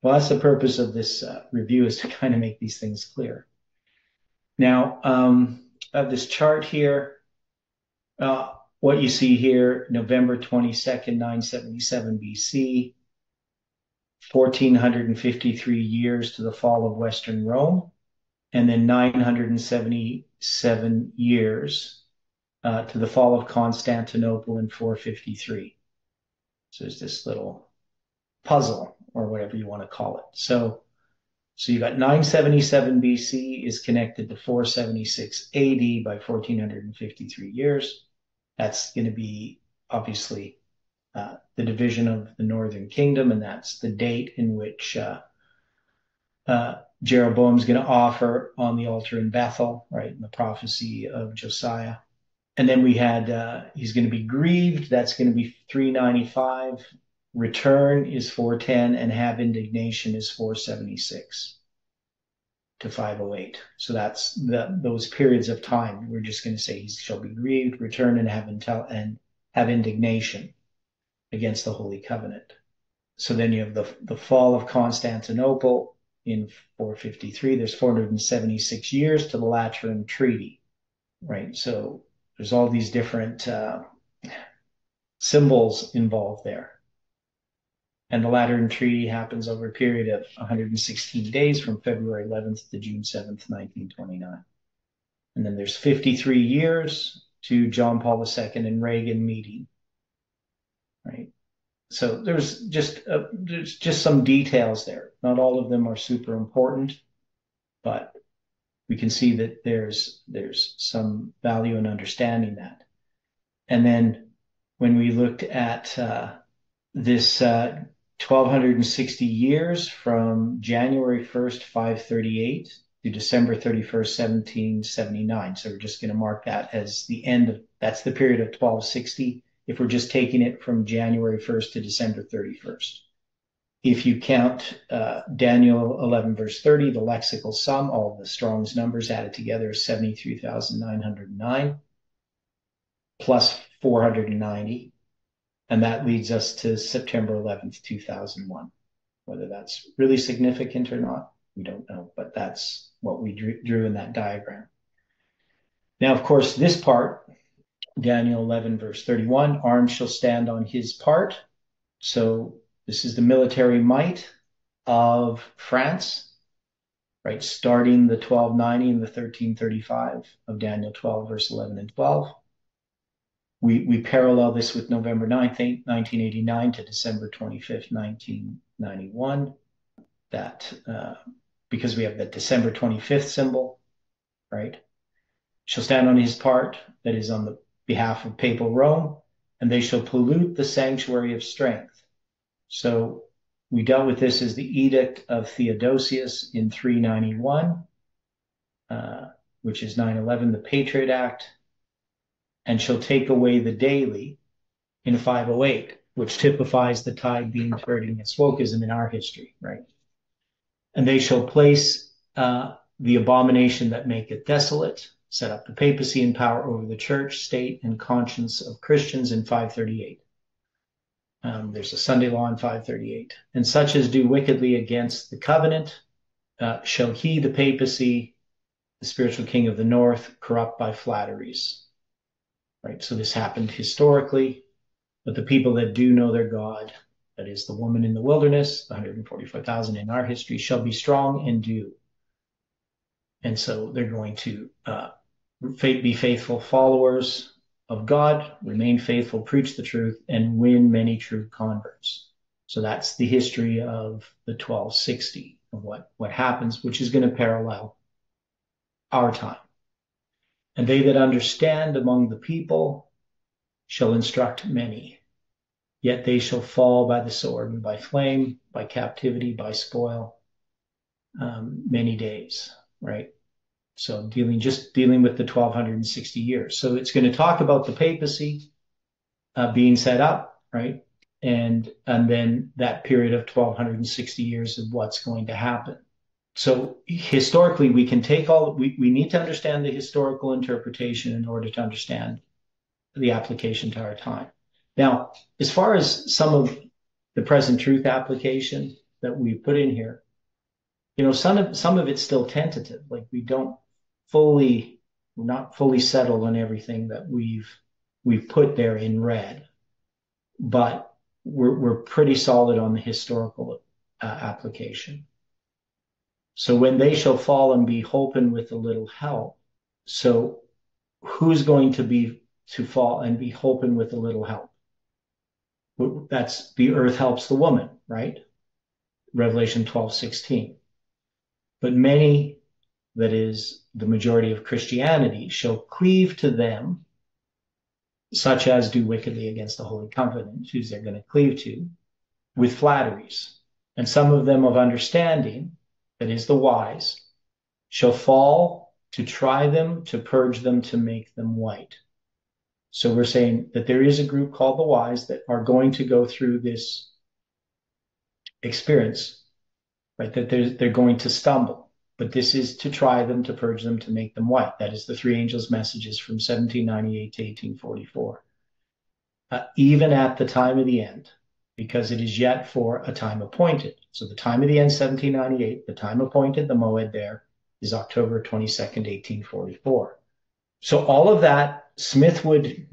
Well, that's the purpose of this uh, review is to kind of make these things clear. Now, um, of this chart here, uh, what you see here, November 22nd, 977 BC, 1453 years to the fall of Western Rome, and then 977 years uh, to the fall of Constantinople in 453. So there's this little puzzle or whatever you want to call it. So, so you got 977 BC is connected to 476 AD by 1453 years. That's going to be obviously uh, the division of the Northern Kingdom, and that's the date in which uh, uh, Jeroboam's going to offer on the altar in Bethel, right, in the prophecy of Josiah. And then we had uh, he's going to be grieved. That's going to be 395. Return is 410, and have indignation is 476 to 508. So that's the, those periods of time. We're just going to say he shall be grieved, return, and have intel and have indignation against the Holy Covenant. So then you have the the fall of Constantinople in 453. There's 476 years to the Lateran Treaty, right? So there's all these different uh, symbols involved there. And the Lateran Treaty happens over a period of 116 days from February 11th to June 7th, 1929. And then there's 53 years to John Paul II and Reagan meeting, right? So there's just uh, there's just some details there. Not all of them are super important, but we can see that there's there's some value in understanding that. And then when we looked at uh, this uh, 1260 years from January 1st, 538 to December 31st, 1779. So we're just going to mark that as the end of that's the period of 1260 if we're just taking it from January 1st to December 31st. If you count uh, Daniel 11, verse 30, the lexical sum, all the Strong's numbers added together is 73,909 plus 490. And that leads us to September 11th, 2001. Whether that's really significant or not, we don't know, but that's what we drew, drew in that diagram. Now, of course, this part, Daniel 11, verse 31, arms shall stand on his part. So this is the military might of France, right? Starting the 1290 and the 1335 of Daniel 12, verse 11 and 12. We, we parallel this with November 9th, 1989 to December 25th, 1991. That uh, because we have the December 25th symbol, right? Shall stand on his part, that is on the behalf of papal Rome, and they shall pollute the sanctuary of strength so we dealt with this as the Edict of Theodosius in 391, uh, which is 911, the Patriot Act, and shall take away the daily in 508, which typifies the tide being turned against wokeism in our history, right? And they shall place uh, the abomination that maketh desolate, set up the papacy in power over the church, state, and conscience of Christians in 538. Um, there's a Sunday law in 538. And such as do wickedly against the covenant uh, shall he, the papacy, the spiritual king of the north, corrupt by flatteries. Right? So this happened historically, but the people that do know their God, that is the woman in the wilderness, the 144,000 in our history, shall be strong and do. And so they're going to uh, be faithful followers of God, remain faithful, preach the truth, and win many true converts. So that's the history of the 1260 of what, what happens, which is going to parallel our time. And they that understand among the people shall instruct many. Yet they shall fall by the sword and by flame, by captivity, by spoil, um, many days, right? So dealing just dealing with the 1260 years. So it's going to talk about the papacy uh, being set up, right? And and then that period of 1260 years of what's going to happen. So historically, we can take all we, we need to understand the historical interpretation in order to understand the application to our time. Now, as far as some of the present truth application that we put in here, you know, some of some of it's still tentative. Like we don't fully we're not fully settled on everything that we've we've put there in red, but we're we're pretty solid on the historical uh, application. So when they shall fall and be holpen with a little help, so who's going to be to fall and be holpen with a little help? That's the earth helps the woman, right? Revelation 12, 16. But many, that is, the majority of Christianity shall cleave to them, such as do wickedly against the Holy Covenant, whose they're going to cleave to, with flatteries, and some of them of understanding, that is the wise, shall fall to try them, to purge them, to make them white. So we're saying that there is a group called the wise that are going to go through this experience, right? That they're, they're going to stumble. But this is to try them, to purge them, to make them white. That is the three angels' messages from 1798 to 1844. Uh, even at the time of the end, because it is yet for a time appointed. So the time of the end, 1798, the time appointed, the moed there is October 22nd, 1844. So all of that, Smith would,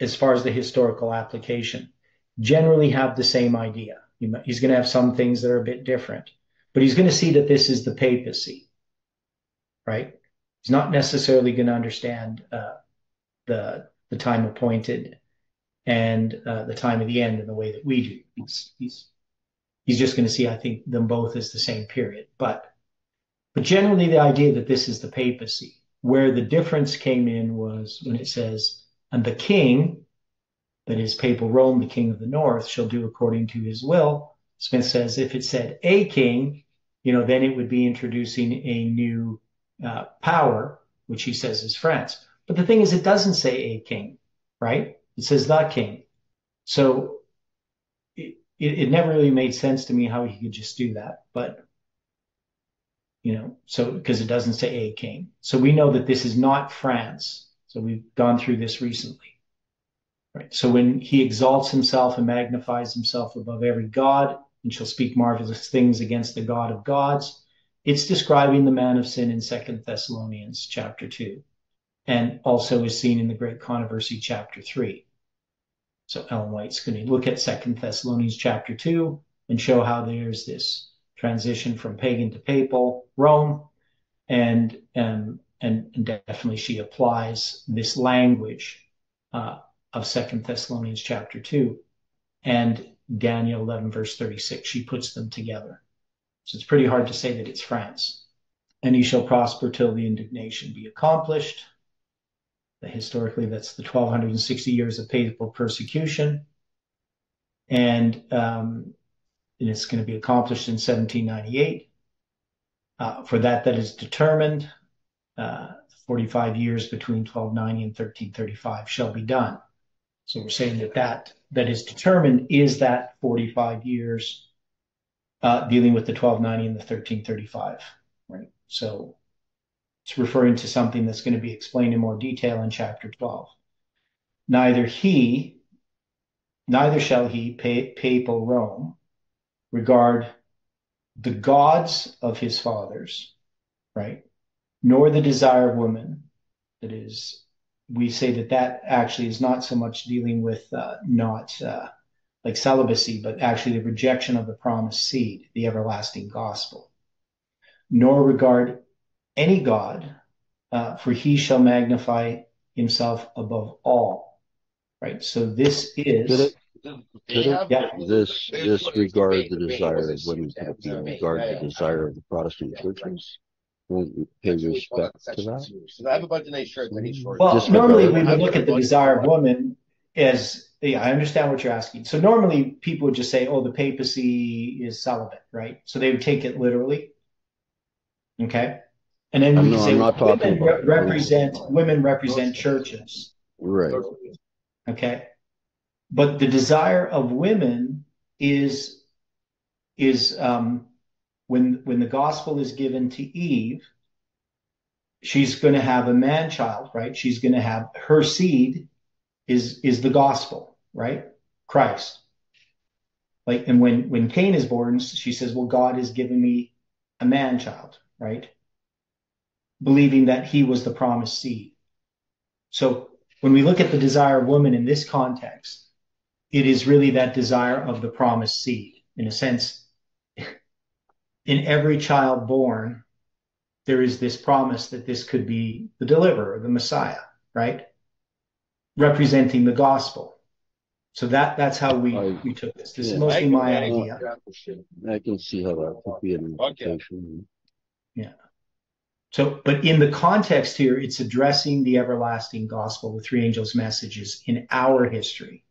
as far as the historical application, generally have the same idea. He's going to have some things that are a bit different, but he's going to see that this is the papacy, right? He's not necessarily going to understand uh, the the time appointed and uh, the time of the end in the way that we do. He's he's he's just going to see, I think, them both as the same period. But but generally, the idea that this is the papacy, where the difference came in was when it says, "And the king, that is papal Rome, the king of the north, shall do according to his will." Smith says, if it said a king, you know, then it would be introducing a new uh, power, which he says is France. But the thing is, it doesn't say a king, right? It says the king. So it, it, never really made sense to me how he could just do that. But, you know, so because it doesn't say a king. So we know that this is not France. So we've gone through this recently. Right. So when he exalts himself and magnifies himself above every God and shall speak marvelous things against the God of gods, it's describing the man of sin in Second Thessalonians chapter 2 and also is seen in the Great Controversy, chapter 3. So Ellen White's going to look at Second Thessalonians chapter 2 and show how there's this transition from pagan to papal Rome, and and and, and definitely she applies this language uh, of Second Thessalonians chapter 2 and Daniel 11 verse 36. She puts them together. So it's pretty hard to say that it's France. And he shall prosper till the indignation be accomplished historically, that's the 1260 years of papal persecution. And, um, and it's going to be accomplished in 1798. Uh, for that, that is determined. Uh, 45 years between 1290 and 1335 shall be done. So we're saying that that, that is determined is that 45 years uh, dealing with the 1290 and the 1335, right? So it's referring to something that's going to be explained in more detail in chapter 12. Neither he, neither shall he, papal Rome, regard the gods of his fathers, right? Nor the desire of women. That is, we say that that actually is not so much dealing with uh, not uh, like celibacy, but actually the rejection of the promised seed, the everlasting gospel. Nor regard any God, uh, for he shall magnify himself above all. Right. So this is. Could it, yeah. this disregard the desire of women? Could it regard the desire of the Protestant churches? Won't you pay respect to that? I have a bunch of nice shirts. Well, normally we would look at the desire of women as yeah, I understand what you're asking. So normally people would just say, "Oh, the papacy is celibate," right? So they would take it literally. Okay. And then we say women re- represent women represent churches. Right. Okay. But the desire of women is is um, when when the gospel is given to Eve, she's going to have a man child, right? She's going to have her seed is is the gospel, right? Christ. Like, and when when Cain is born, she says, "Well, God has given me a man child," right? Believing that he was the promised seed. So when we look at the desire of woman in this context, it is really that desire of the promised seed. In a sense, in every child born, there is this promise that this could be the deliverer, the Messiah, right? Representing the gospel. So that that's how we, I, we took this. This yeah, is mostly my idea. I can see how that could be an implication. Okay. Yeah. So, but in the context here, it's addressing the everlasting gospel, the three angels' messages in our history,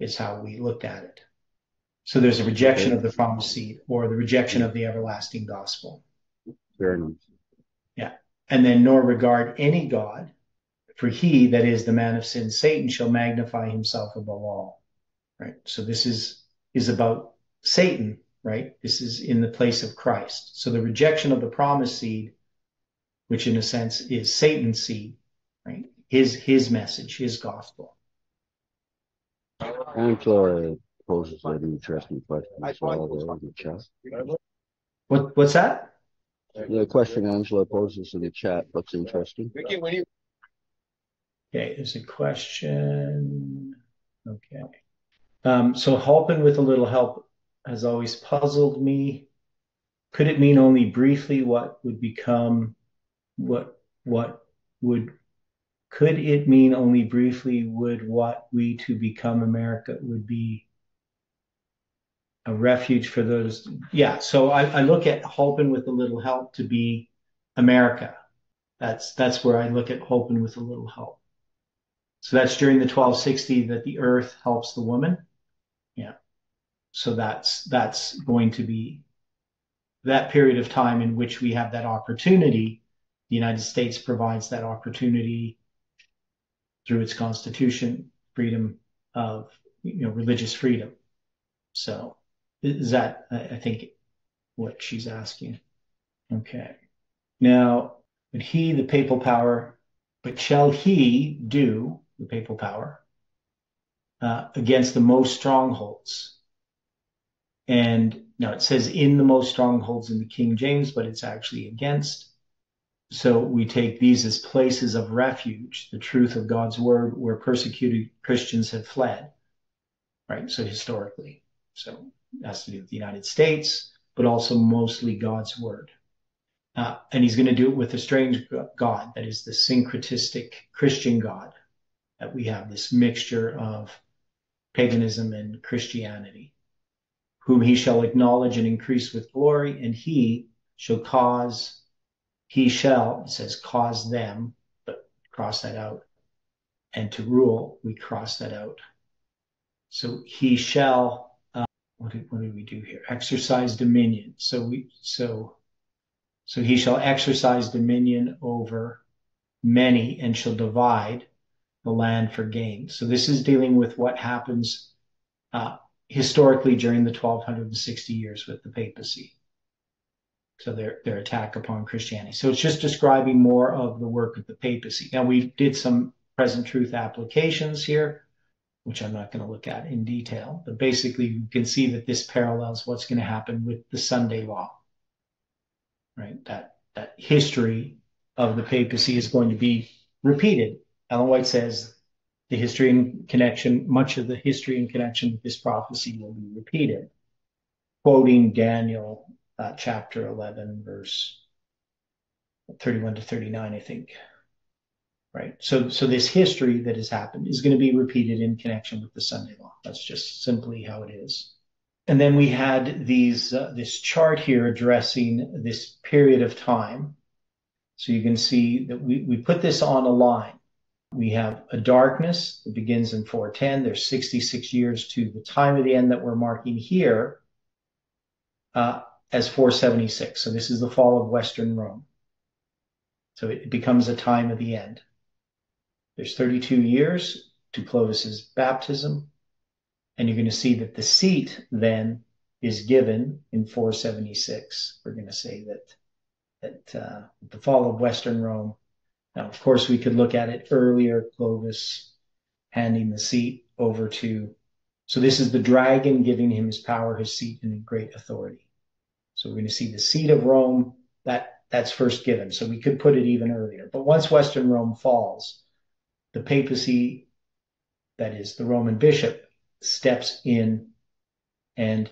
is how we looked at it. So there's a rejection of the promised seed or the rejection of the everlasting gospel. fair enough. Yeah. And then, nor regard any God, for he, that is the man of sin, Satan, shall magnify himself above all. Right. So this is, is about Satan, right? This is in the place of Christ. So the rejection of the promised seed, which in a sense is Satan's seed, right? His, his message, his gospel. Angela poses an interesting question as well there in the chat. What, what's that? The question Angela poses in the chat looks interesting. Okay, there's a question. Okay. Um, so helping with a little help has always puzzled me. Could it mean only briefly what would become what what would could it mean only briefly would what we to become America would be a refuge for those? Yeah, so I, I look at holpen with a little help to be America. That's that's where I look at holpen with a little help. So that's during the 1260 that the earth helps the woman. Yeah. So that's that's going to be that period of time in which we have that opportunity. The United States provides that opportunity through its constitution, freedom of you know religious freedom. So is that I think what she's asking? Okay. Now, but he, the papal power, but shall he do the papal power uh, against the most strongholds? And now it says in the most strongholds in the King James, but it's actually against. So we take these as places of refuge, the truth of God's word, where persecuted Christians have fled, right? So historically, so it has to do with the United States, but also mostly God's word. Uh, and he's going to do it with a strange God, that is the syncretistic Christian God that we have, this mixture of paganism and Christianity whom he shall acknowledge and increase with glory, and he shall cause, he shall, it says, cause them, but cross that out. And to rule, we cross that out. So he shall, uh, what, did, what did we do here? Exercise dominion. So we, so, so he shall exercise dominion over many and shall divide the land for gain. So this is dealing with what happens uh, historically during the 1260 years with the papacy. So their, their attack upon Christianity. So it's just describing more of the work of the papacy. Now we did some present truth applications here, which I'm not going to look at in detail, but basically you can see that this parallels what's going to happen with the Sunday law, right? That, that history of the papacy is going to be repeated. Ellen White says the history and connection, much of the history and connection with this prophecy will be repeated. Quoting Daniel uh, chapter 11, verse 31 to 39, I think. Right. So, so this history that has happened is going to be repeated in connection with the Sunday law. That's just simply how it is. And then we had these, uh, this chart here addressing this period of time. So you can see that we, we put this on a line we have a darkness that begins in 410. There's 66 years to the time of the end that we're marking here uh, as 476. So this is the fall of Western Rome. So it becomes a time of the end. There's 32 years to Clovis's baptism. And you're going to see that the seat then is given in 476. We're going to say that that uh, the fall of Western Rome now, of course, we could look at it earlier, Clovis handing the seat over to. So this is the dragon giving him his power, his seat, and great authority. So we're going to see the seat of Rome. That that's first given. So we could put it even earlier. But once Western Rome falls, the papacy, that is the Roman bishop, steps in and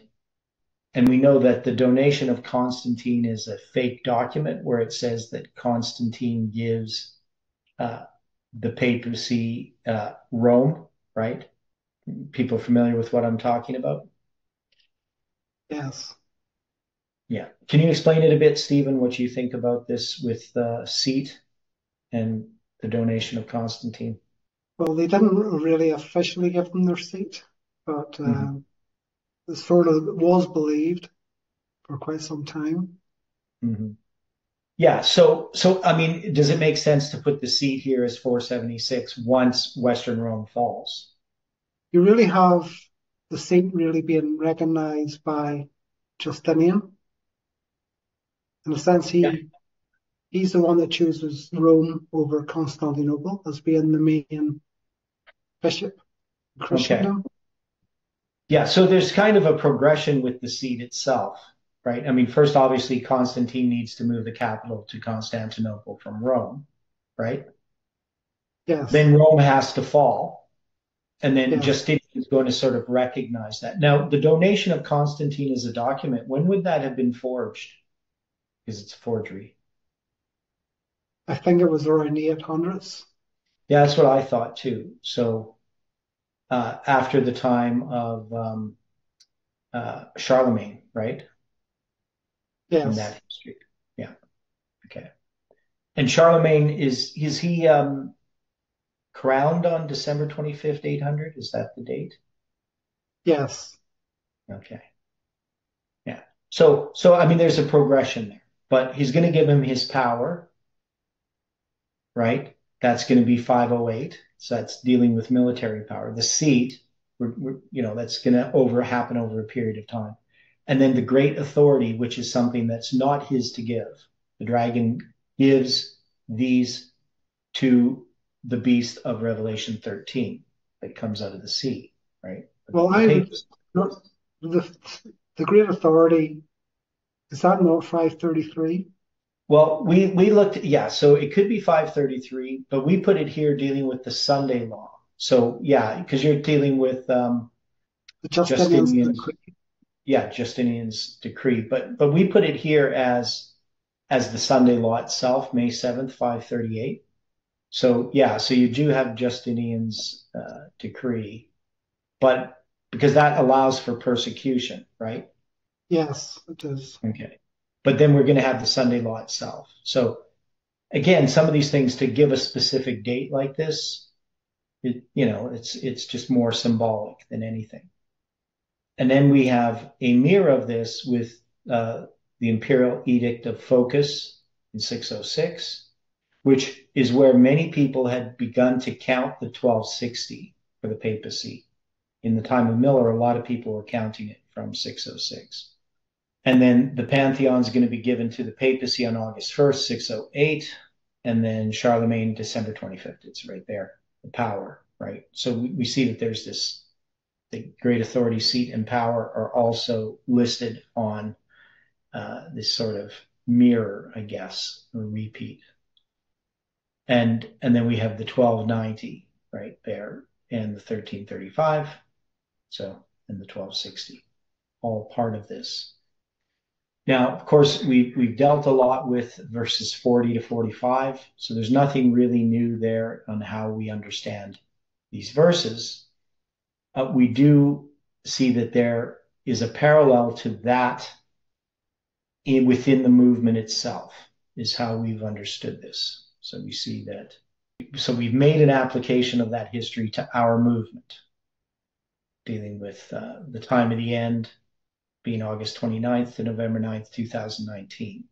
and we know that the donation of Constantine is a fake document where it says that Constantine gives uh, the papacy uh, Rome, right? People familiar with what I'm talking about? Yes. Yeah. Can you explain it a bit, Stephen, what you think about this with the seat and the donation of Constantine? Well, they didn't really officially give them their seat, but mm-hmm. uh, it sort of was believed for quite some time. Mm-hmm. Yeah. So, so I mean, does it make sense to put the seat here as 476 once Western Rome falls? You really have the seat really being recognized by Justinian. In a sense, he yeah. he's the one that chooses Rome over Constantinople as being the main bishop. Okay. Yeah, so there's kind of a progression with the seat itself right? I mean, first, obviously, Constantine needs to move the capital to Constantinople from Rome, right? Yes. Then Rome has to fall. And then yes. Justinian is going to sort of recognize that. Now, the donation of Constantine as a document, when would that have been forged? Because it's a forgery. I think it was around the 800s. Yeah, that's what I thought too. So uh, after the time of um, uh, Charlemagne, right? yes. in that history. Yeah. Okay. And Charlemagne is is he um, crowned on December twenty fifth, eight hundred? Is that the date? Yes. Okay. Yeah. So so I mean, there's a progression there, but he's going to give him his power, right? That's going to be five oh eight. So that's dealing with military power. The seat, we're, we're, you know, that's going to over happen over a period of time and then the great authority, which is something that's not his to give. The dragon gives these to the beast of Revelation 13 that comes out of the sea, right? Well, the I the the great authority is that not 533? Well, we we looked, yeah, so it could be 533, but we put it here dealing with the Sunday law. So yeah, because you're dealing with um, the Justinian yeah, Justinian's decree, but but we put it here as as the Sunday law itself, May seventh, five thirty eight. So yeah, so you do have Justinian's uh, decree, but because that allows for persecution, right? Yes, it does. Okay, but then we're going to have the Sunday law itself. So again, some of these things to give a specific date like this, it, you know, it's it's just more symbolic than anything. And then we have a mirror of this with uh, the Imperial Edict of Phocas in 606, which is where many people had begun to count the 1260 for the papacy. In the time of Miller, a lot of people were counting it from 606. And then the Pantheon is going to be given to the papacy on August 1st, 608. And then Charlemagne, December 25th. It's right there, the power, right? So we, we see that there's this the great authority, seat, and power are also listed on uh, this sort of mirror, I guess, or repeat. And and then we have the 1290 right there and the 1335. So and the 1260, all part of this. Now, of course, we we've dealt a lot with verses 40 to 45, so there's nothing really new there on how we understand these verses uh, we do see that there is a parallel to that in, within the movement itself, is how we've understood this. So we see that. So we've made an application of that history to our movement, dealing with uh, the time of the end being August 29th to November 9th, 2019.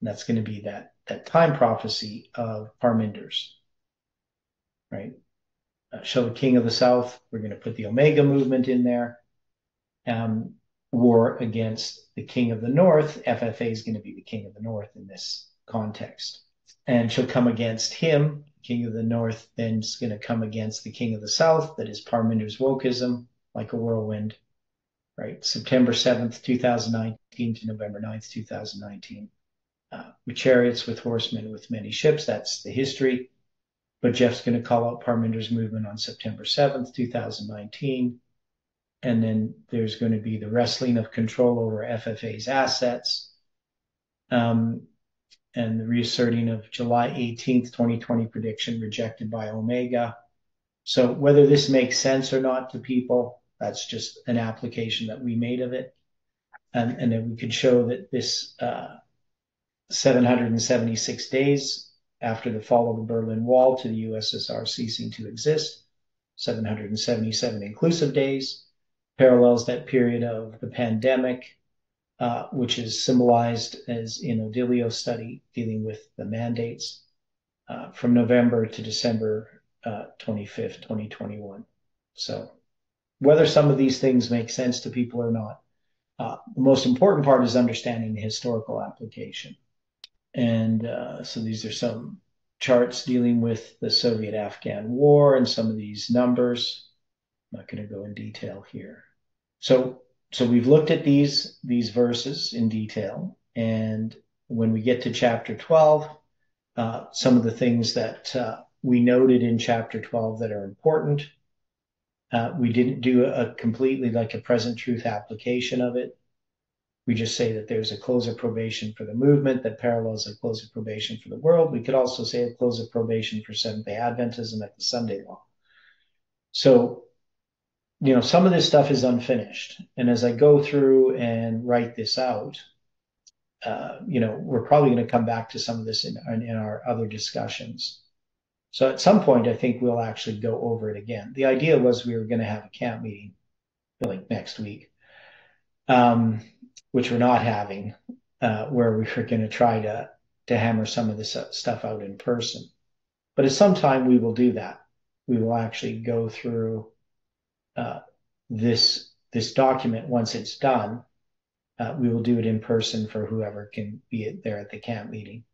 And that's going to be that, that time prophecy of Parminders, right? uh, show the King of the South. We're going to put the Omega movement in there. Um, war against the King of the North. FFA is going to be the King of the North in this context. And she'll come against him. King of the North then is going to come against the King of the South. That is Parminder's wokeism, like a whirlwind, right? September 7th, 2019 to November 9th, 2019. Uh, with chariots, with horsemen, with many ships. That's the history. But Jeff's going to call out Parminder's movement on September 7th, 2019. And then there's going to be the wrestling of control over FFA's assets um, and the reasserting of July 18th, 2020 prediction rejected by Omega. So whether this makes sense or not to people, that's just an application that we made of it. And, and then we could show that this uh, 776 days after the fall of the Berlin Wall to the USSR ceasing to exist, 777 inclusive days, parallels that period of the pandemic uh, which is symbolized as in Odilio's study dealing with the mandates uh, from November to December uh, 25th, 2021. So whether some of these things make sense to people or not, uh, the most important part is understanding the historical application. And uh, so these are some charts dealing with the Soviet Afghan war and some of these numbers. I'm not going to go in detail here. So, so we've looked at these, these verses in detail. And when we get to chapter 12, uh, some of the things that uh, we noted in chapter 12 that are important. Uh, we didn't do a, a completely like a present truth application of it. We just say that there's a close of probation for the movement that parallels a close of probation for the world. We could also say a close of probation for Seventh day Adventism at the Sunday law. So, you know, some of this stuff is unfinished. And as I go through and write this out, uh, you know, we're probably going to come back to some of this in, in our other discussions. So at some point, I think we'll actually go over it again. The idea was we were going to have a camp meeting like next week. Um, which we're not having, uh, where we were going to try to to hammer some of this stuff out in person. But at some time we will do that. We will actually go through uh, this this document once it's done. Uh, we will do it in person for whoever can be there at the camp meeting.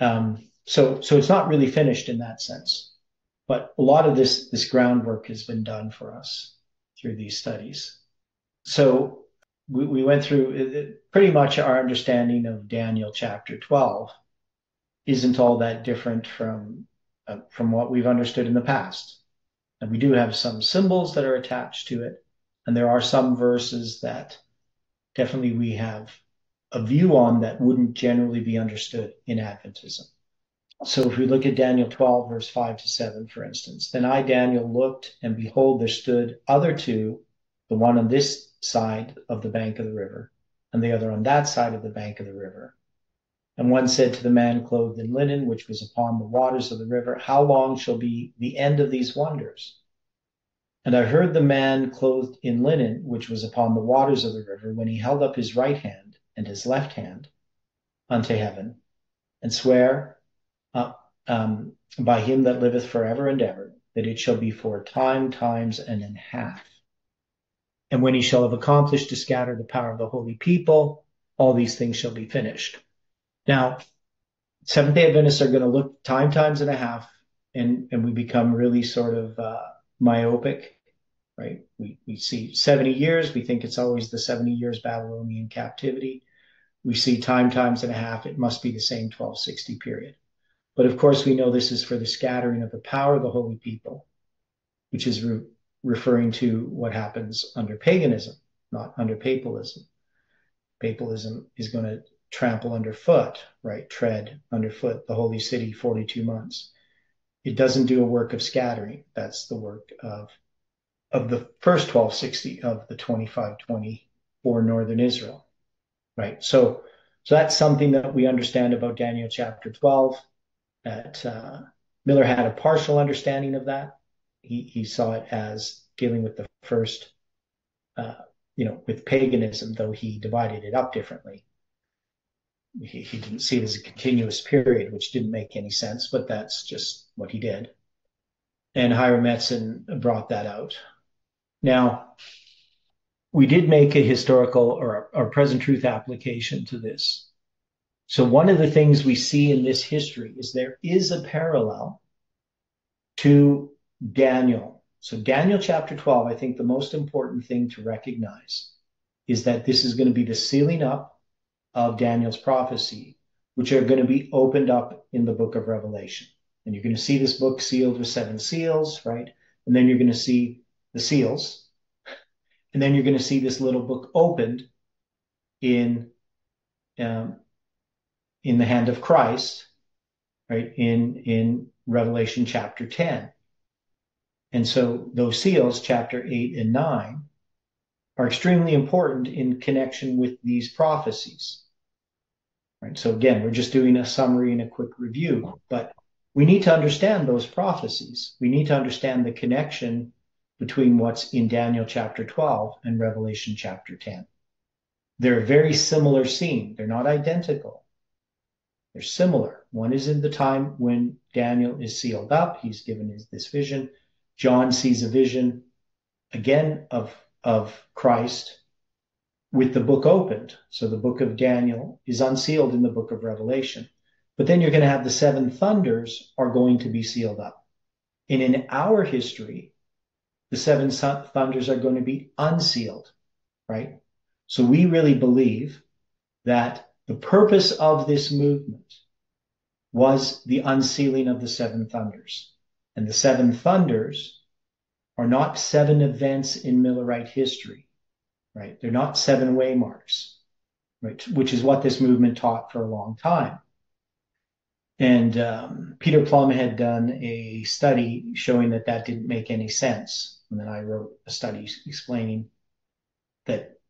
Um, so so it's not really finished in that sense, but a lot of this this groundwork has been done for us through these studies. So we, we went through pretty much our understanding of Daniel chapter 12 isn't all that different from uh, from what we've understood in the past. And we do have some symbols that are attached to it, and there are some verses that definitely we have a view on that wouldn't generally be understood in Adventism. So if we look at Daniel 12, verse 5 to 7, for instance, then I, Daniel, looked, and behold, there stood other two, the one on this side of the bank of the river, and the other on that side of the bank of the river. And one said to the man clothed in linen, which was upon the waters of the river, How long shall be the end of these wonders? And I heard the man clothed in linen, which was upon the waters of the river, when he held up his right hand and his left hand unto heaven, and swear uh, um, by him that liveth forever and ever, that it shall be for time, times, and in half and when he shall have accomplished to scatter the power of the holy people, all these things shall be finished. Now, Seventh day Adventists are going to look time times and a half, and, and we become really sort of uh, myopic, right? We, we see 70 years, we think it's always the 70 years Babylonian captivity. We see time times and a half, it must be the same 1260 period. But of course, we know this is for the scattering of the power of the holy people, which is referring to what happens under paganism, not under papalism. Papalism is going to trample underfoot, right? Tread underfoot the holy city 42 months. It doesn't do a work of scattering. That's the work of of the first 1260 of the 2520 for northern Israel, right? So, so that's something that we understand about Daniel chapter 12. That uh, Miller had a partial understanding of that, he, he saw it as dealing with the first, uh, you know, with paganism, though he divided it up differently. He, he didn't see it as a continuous period, which didn't make any sense, but that's just what he did. And Hiram Metzen brought that out. Now, we did make a historical or, or present truth application to this. So one of the things we see in this history is there is a parallel to Daniel. So, Daniel chapter 12, I think the most important thing to recognize is that this is going to be the sealing up of Daniel's prophecy, which are going to be opened up in the book of Revelation. And you're going to see this book sealed with seven seals, right? And then you're going to see the seals. And then you're going to see this little book opened in um, in the hand of Christ, right? In in Revelation chapter 10. And so those seals, chapter 8 and 9, are extremely important in connection with these prophecies. Right? So again, we're just doing a summary and a quick review, but we need to understand those prophecies. We need to understand the connection between what's in Daniel chapter 12 and Revelation chapter 10. They're a very similar scene. They're not identical. They're similar. One is in the time when Daniel is sealed up. He's given his, this vision. John sees a vision again of, of Christ with the book opened. So the book of Daniel is unsealed in the book of Revelation. But then you're going to have the seven thunders are going to be sealed up. And in our history, the seven thunders are going to be unsealed, right? So we really believe that the purpose of this movement was the unsealing of the seven thunders. And the seven thunders are not seven events in Millerite history right? They're not seven waymarks, right? Which is what this movement taught for a long time. And um, Peter Plum had done a study showing that that didn't make any sense. And then I wrote a study explaining that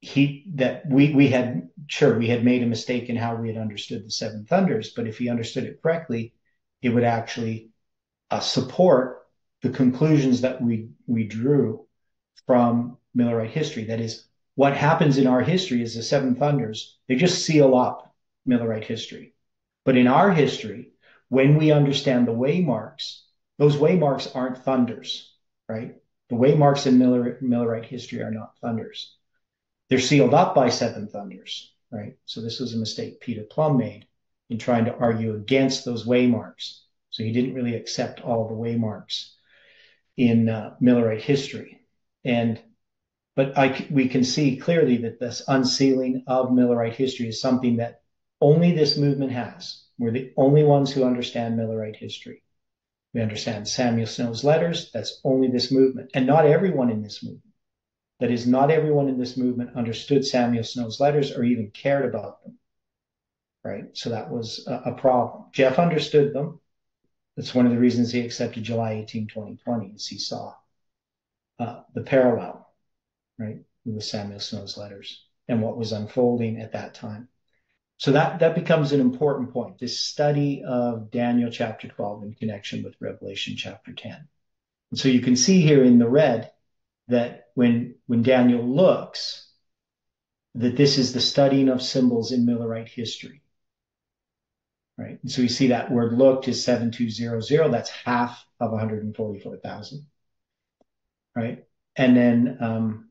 he that we we had sure we had made a mistake in how we had understood the seven thunders, but if he understood it correctly, it would actually uh, support the conclusions that we we drew from Millerite history. That is, what happens in our history is the seven thunders, they just seal up Millerite history. But in our history, when we understand the waymarks, those waymarks aren't thunders, right? The waymarks in Miller, Millerite history are not thunders. They're sealed up by seven thunders, right? So this was a mistake Peter Plum made in trying to argue against those waymarks. So he didn't really accept all the waymarks in uh, Millerite history. And but I, we can see clearly that this unsealing of Millerite history is something that only this movement has. We're the only ones who understand Millerite history. Understand Samuel Snow's letters. That's only this movement. And not everyone in this movement. That is, not everyone in this movement understood Samuel Snow's letters or even cared about them. Right? So that was a, a problem. Jeff understood them. That's one of the reasons he accepted July 18, 2020, as he saw uh, the parallel right, with Samuel Snow's letters and what was unfolding at that time. So that, that becomes an important point, this study of Daniel chapter 12 in connection with Revelation chapter 10. And so you can see here in the red that when, when Daniel looks, that this is the studying of symbols in Millerite history. Right. And so you see that word looked is 7200. That's half of 144,000. Right. And then, um,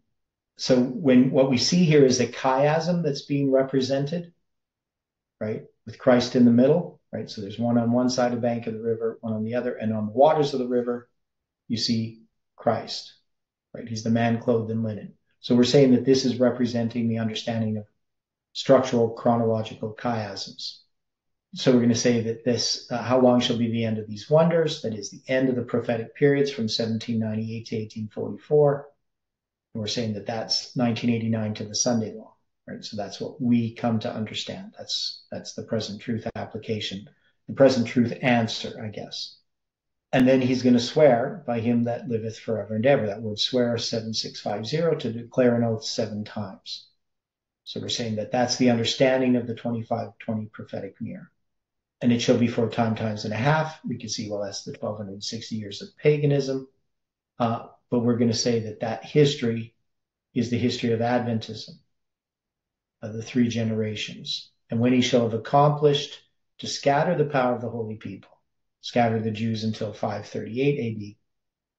so when what we see here is a chiasm that's being represented, right, with Christ in the middle, right? So there's one on one side of the bank of the river, one on the other, and on the waters of the river, you see Christ, right? He's the man clothed in linen. So we're saying that this is representing the understanding of structural chronological chiasms. So we're going to say that this, uh, how long shall be the end of these wonders? That is the end of the prophetic periods from 1798 to 1844 and we're saying that that's 1989 to the Sunday law, right? So that's what we come to understand. That's, that's the present truth application, the present truth answer, I guess. And then he's going to swear by him that liveth forever and ever. That word swear 7650 to declare an oath seven times. So we're saying that that's the understanding of the 2520 prophetic mirror. And it shall be for time times and a half. We can see, well, that's the 1260 years of paganism. Uh, but we're going to say that that history is the history of Adventism, of the three generations. And when he shall have accomplished to scatter the power of the holy people, scatter the Jews until 538 AD,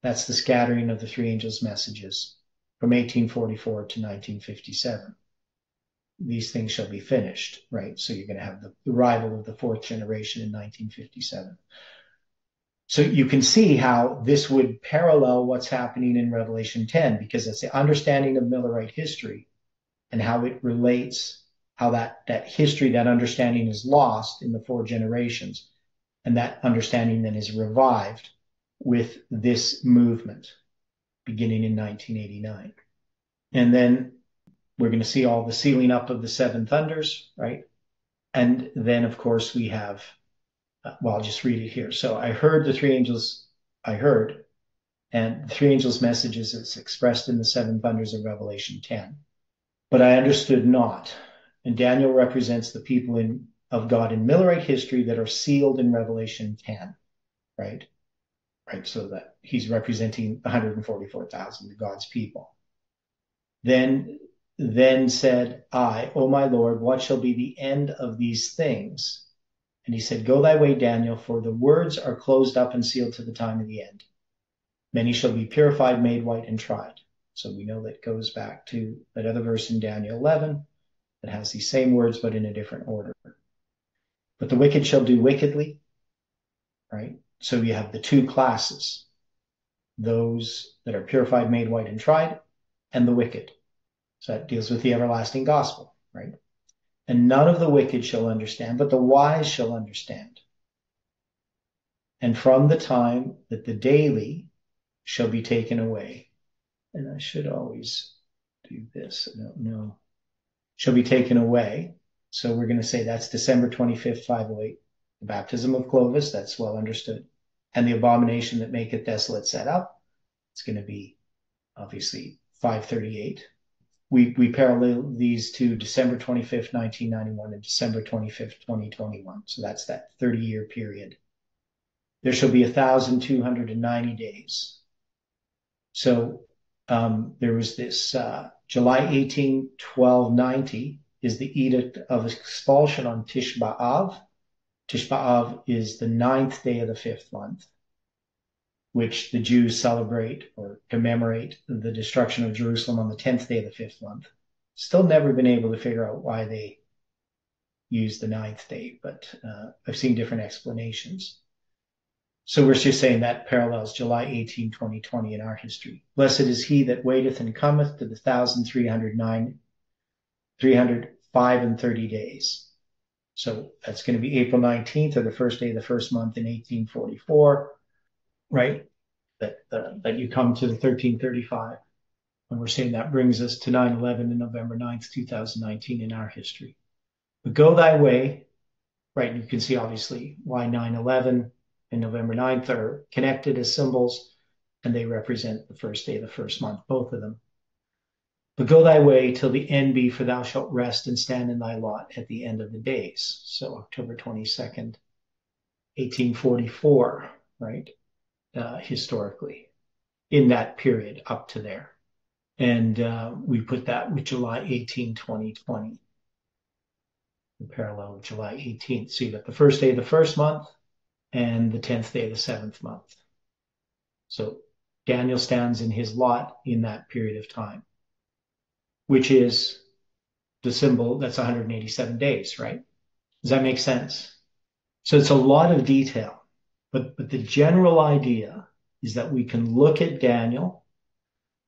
that's the scattering of the three angels' messages from 1844 to 1957. These things shall be finished, right? So you're going to have the arrival of the fourth generation in 1957. So you can see how this would parallel what's happening in Revelation 10 because it's the understanding of Millerite history and how it relates, how that, that history, that understanding is lost in the four generations. And that understanding then is revived with this movement beginning in 1989. And then we're going to see all the sealing up of the seven thunders, right? And then, of course, we have uh, well, I'll just read it here. So I heard the three angels, I heard, and the three angels' messages is expressed in the seven thunders of Revelation 10. But I understood not. And Daniel represents the people in, of God in Millerite history that are sealed in Revelation 10, right? Right. So that he's representing 144,000 of God's people. Then then said I, O my Lord, what shall be the end of these things? And he said, Go thy way, Daniel, for the words are closed up and sealed to the time of the end. Many shall be purified, made white, and tried. So we know that goes back to that other verse in Daniel 11 that has these same words, but in a different order. But the wicked shall do wickedly, right? So you have the two classes those that are purified, made white, and tried, and the wicked. So that deals with the everlasting gospel, right? And none of the wicked shall understand, but the wise shall understand. And from the time that the daily shall be taken away, and I should always do this, I don't know, shall be taken away. So we're going to say that's December 25th, 508. The baptism of Clovis, that's well understood. And the abomination that maketh desolate set up, it's going to be obviously 538 we, we parallel these to December 25th, 1991 and December 25th, 2021. So that's that 30 year period. There shall be 1,290 days. So um, there was this uh, July 18, 1290 is the edict of expulsion on Tish B'Av. Tish B'Av is the ninth day of the fifth month which the Jews celebrate or commemorate the destruction of Jerusalem on the 10th day of the fifth month. Still never been able to figure out why they use the ninth day, but uh, I've seen different explanations. So we're just saying that parallels July 18, 2020 in our history. Blessed is he that waiteth and cometh to the 1,309, 305 and 30 days. So that's going to be April 19th or the first day of the first month in 1844 right? That that you come to the 1335. And we're saying that brings us to 9/11 and November 9th, 2019 in our history. But go thy way, right? You can see obviously why 9/11 and November 9th are connected as symbols, and they represent the first day of the first month, both of them. But go thy way till the end be, for thou shalt rest and stand in thy lot at the end of the days. So October 22nd, 1844, right? uh, historically in that period up to there. And uh, we put that with July 18, 2020, the parallel of July 18th. So you got the first day of the first month and the 10th day of the seventh month. So Daniel stands in his lot in that period of time, which is the symbol that's 187 days, right? Does that make sense? So it's a lot of detail. But, but the general idea is that we can look at Daniel.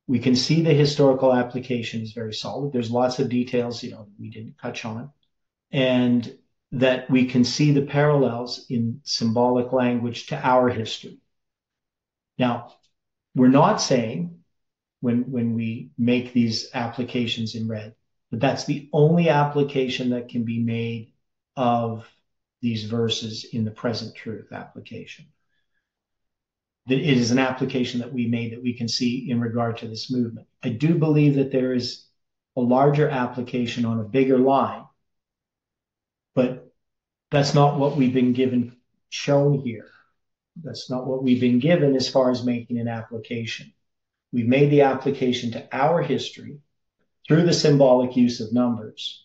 We can see the historical application is very solid. There's lots of details, you know, we didn't touch on. And that we can see the parallels in symbolic language to our history. Now, we're not saying when, when we make these applications in red but that's the only application that can be made of these verses in the present truth application. That it is an application that we made that we can see in regard to this movement. I do believe that there is a larger application on a bigger line, but that's not what we've been given shown here. That's not what we've been given as far as making an application. We've made the application to our history through the symbolic use of numbers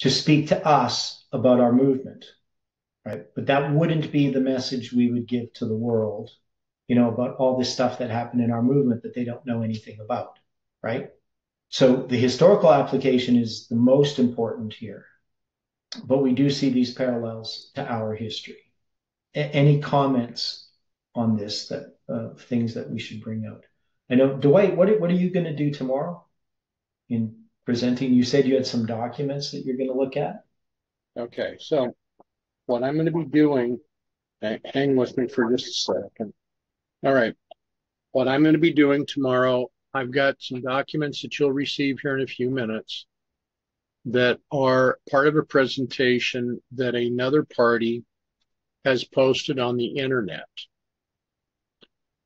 to speak to us about our movement, right? But that wouldn't be the message we would give to the world, you know, about all this stuff that happened in our movement that they don't know anything about, right? So the historical application is the most important here, but we do see these parallels to our history. A- any comments on this that uh, things that we should bring out? I know Dwight, what what are you going to do tomorrow in presenting? You said you had some documents that you're going to look at. Okay, so what I'm going to be doing, hang with me for just a second. All right, what I'm going to be doing tomorrow, I've got some documents that you'll receive here in a few minutes that are part of a presentation that another party has posted on the internet.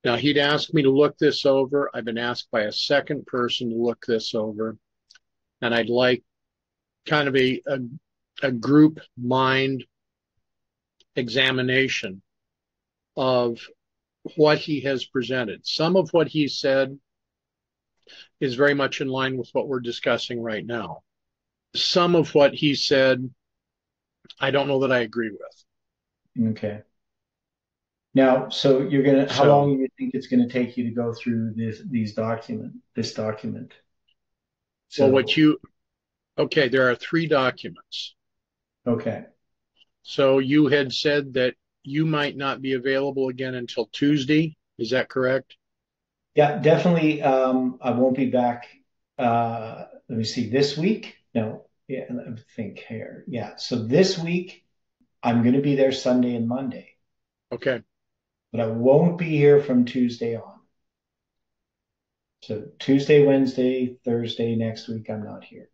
Now, he'd asked me to look this over. I've been asked by a second person to look this over. And I'd like kind of a, a a group mind examination of what he has presented. Some of what he said is very much in line with what we're discussing right now. Some of what he said, I don't know that I agree with. Okay. Now, so you're gonna, how So- long do you think it's gonna take you to go through this, these document, this document? Well, So, what you, okay, there are three documents. okay, So you had said that you might not be available again until Tuesday. Is that correct? yeah, definitely, um, I won't be back, uh, let me see, this week? No, yeah, let me think here, yeah, so this week, I'm gonna be there Sunday and Monday, Okay, but I won't be here from Tuesday on. So Tuesday, Wednesday, Thursday next week, I'm not here.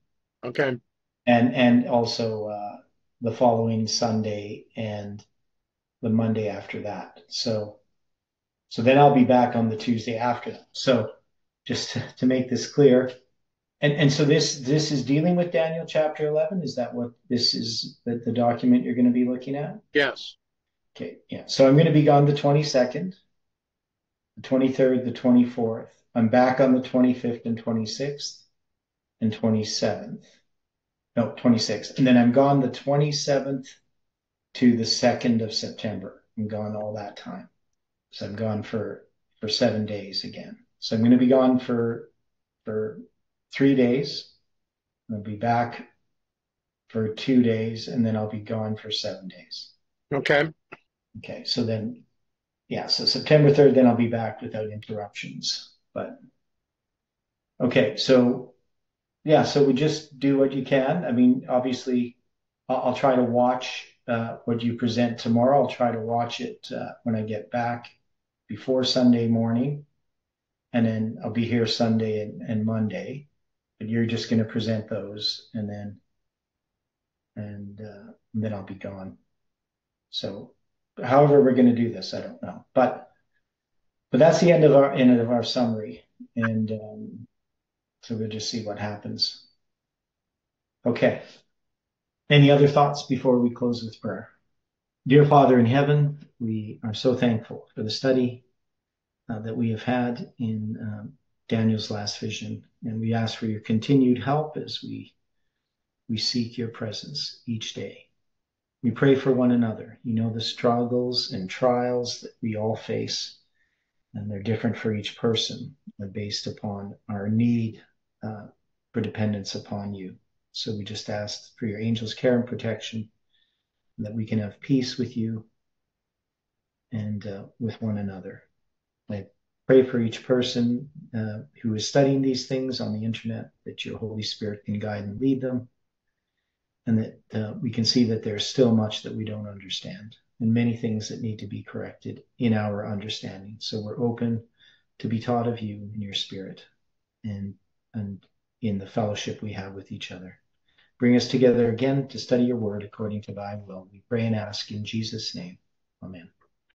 okay, and and also uh, the following Sunday and the Monday after that. So so then I'll be back on the Tuesday after that. So just to, to make this clear, and and so this this is dealing with Daniel chapter eleven. Is that what this is? The, the document you're going to be looking at? yes, Okay, yeah. So I'm going to be gone the 22nd, the 23rd, the 24th. I'm back on the 25th and 26th and 27th. No, 26th. And then I'm gone the 27th to the 2nd of September. I'm gone all that time. So I'm gone for for 7 days again. So I'm going to be gone for for 3 days. I'll be back for 2 days and then I'll be gone for 7 days. okay, Okay, so then, yeah, so September 3rd, then I'll be back without interruptions. But, okay, so, yeah, so we just do what you can. I mean, obviously, I'll, I'll try to watch uh, what you present tomorrow. I'll try to watch it uh, when I get back before Sunday morning. And then I'll be here Sunday and, and Monday. But you're just going to present those and then, and, uh, and then I'll be gone. So, however we're going to do this, I don't know. But but that's the end of our end of our summary, and um, so we'll just see what happens. Okay. Any other thoughts before we close with prayer? Dear Father in heaven, we are so thankful for the study uh, that we have had in um, Daniel's last vision, and we ask for your continued help as we we seek your presence each day. We pray for one another. You know the struggles and trials that we all face, and they're different for each person, based upon our need uh, for dependence upon you. So we just ask for your angels' care and protection, that we can have peace with you and uh, with one another. I pray for each person uh, who is studying these things on the internet, that your Holy Spirit can guide and lead them and that uh, we can see that there's still much that we don't understand and many things that need to be corrected in our understanding. So we're open to be taught of you in your spirit and and in the fellowship we have with each other. Bring us together again to study your word according to thy will. We pray and ask in Jesus' name. Amen.